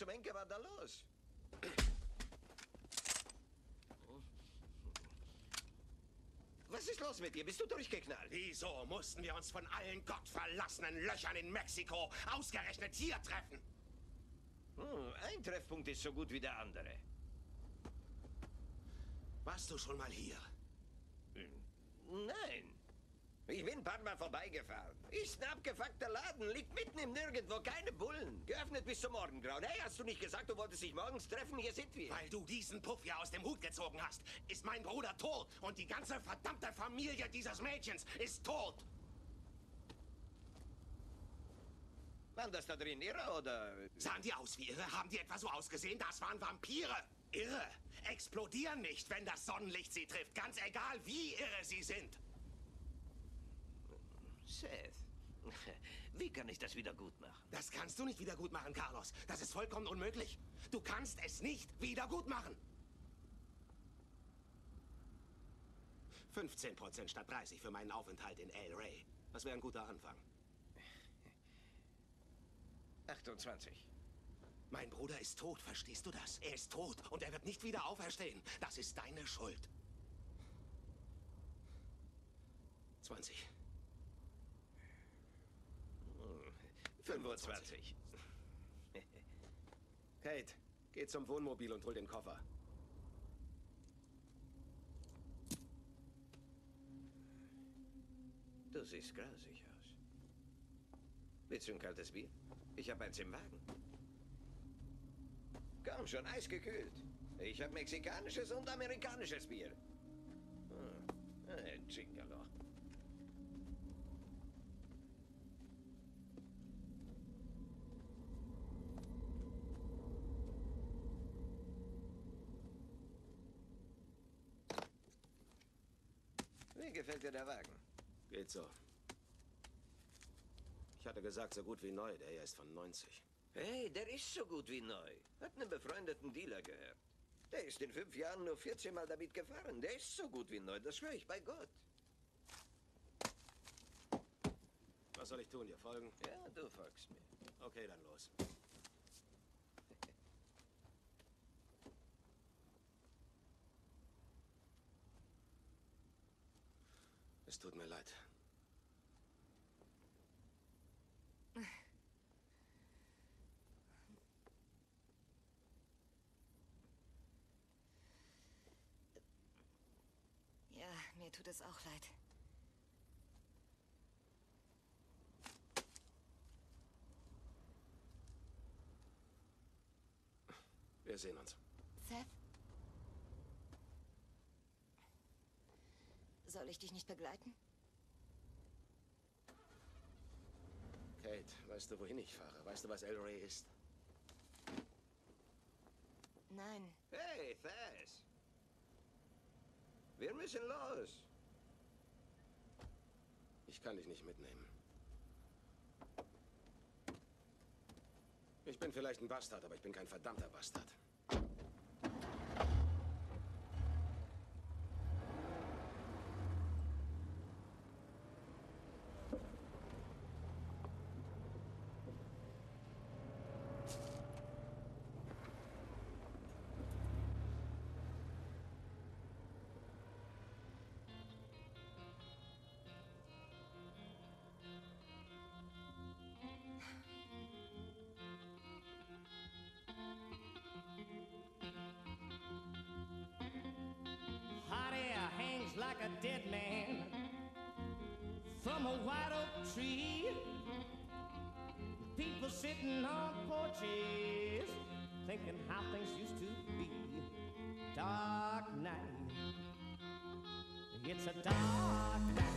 Speaker 14: Zum Henker war da los? Was ist los mit dir? Bist du durchgeknallt?
Speaker 3: Wieso mussten wir uns von allen gottverlassenen Löchern in Mexiko ausgerechnet hier treffen?
Speaker 14: Hm, ein Treffpunkt ist so gut wie der andere.
Speaker 3: Warst du schon mal hier?
Speaker 14: Nein. Ich bin ein paar Mal vorbeigefahren. Ist ein abgefuckter Laden, liegt mitten im Nirgendwo, keine Bullen. Geöffnet bis zum Morgengrauen. Hey, hast du nicht gesagt, du wolltest dich morgens treffen? Hier sind wir.
Speaker 3: Weil du diesen Puff hier aus dem Hut gezogen hast, ist mein Bruder tot und die ganze verdammte Familie dieses Mädchens ist tot.
Speaker 14: Waren das da drin irre oder...
Speaker 3: Sahen die aus wie irre? Haben die etwa so ausgesehen? Das waren Vampire. Irre. Explodieren nicht, wenn das Sonnenlicht sie trifft. Ganz egal, wie irre sie sind.
Speaker 14: Seth, wie kann ich das wieder gut machen?
Speaker 3: Das kannst du nicht wieder gut machen, Carlos. Das ist vollkommen unmöglich. Du kannst es nicht wieder gut machen. 15 Prozent statt 30 für meinen Aufenthalt in El Rey. Das wäre ein guter Anfang.
Speaker 14: 28.
Speaker 3: Mein Bruder ist tot, verstehst du das? Er ist tot und er wird nicht wieder auferstehen. Das ist deine Schuld. 20.
Speaker 14: 25.
Speaker 3: Kate, geh zum Wohnmobil und hol den Koffer.
Speaker 14: Du siehst grausig aus. Willst du ein kaltes Bier? Ich habe eins im Wagen. Komm schon, eisgekühlt. Ich habe mexikanisches und amerikanisches Bier. Hm. Ein Chingalo. Wie gefällt dir der Wagen?
Speaker 3: Geht so. Ich hatte gesagt, so gut wie neu. Der hier ist von 90.
Speaker 14: Hey, der ist so gut wie neu. Hat einen befreundeten Dealer gehört. Der ist in fünf Jahren nur 14 Mal damit gefahren. Der ist so gut wie neu, das schwöre ich bei Gott.
Speaker 3: Was soll ich tun? Dir folgen?
Speaker 14: Ja, du folgst mir.
Speaker 3: Okay, dann los. Tut mir leid.
Speaker 9: Ja, mir tut es auch leid.
Speaker 3: Wir sehen uns.
Speaker 9: Seth? Soll ich dich nicht begleiten?
Speaker 3: Kate, weißt du, wohin ich fahre? Weißt du, was El Rey ist?
Speaker 9: Nein.
Speaker 14: Hey, Thas. Wir müssen los.
Speaker 3: Ich kann dich nicht mitnehmen. Ich bin vielleicht ein Bastard, aber ich bin kein verdammter Bastard.
Speaker 13: Tree. People sitting on porches thinking how things used to be. Dark night. It's a dark night.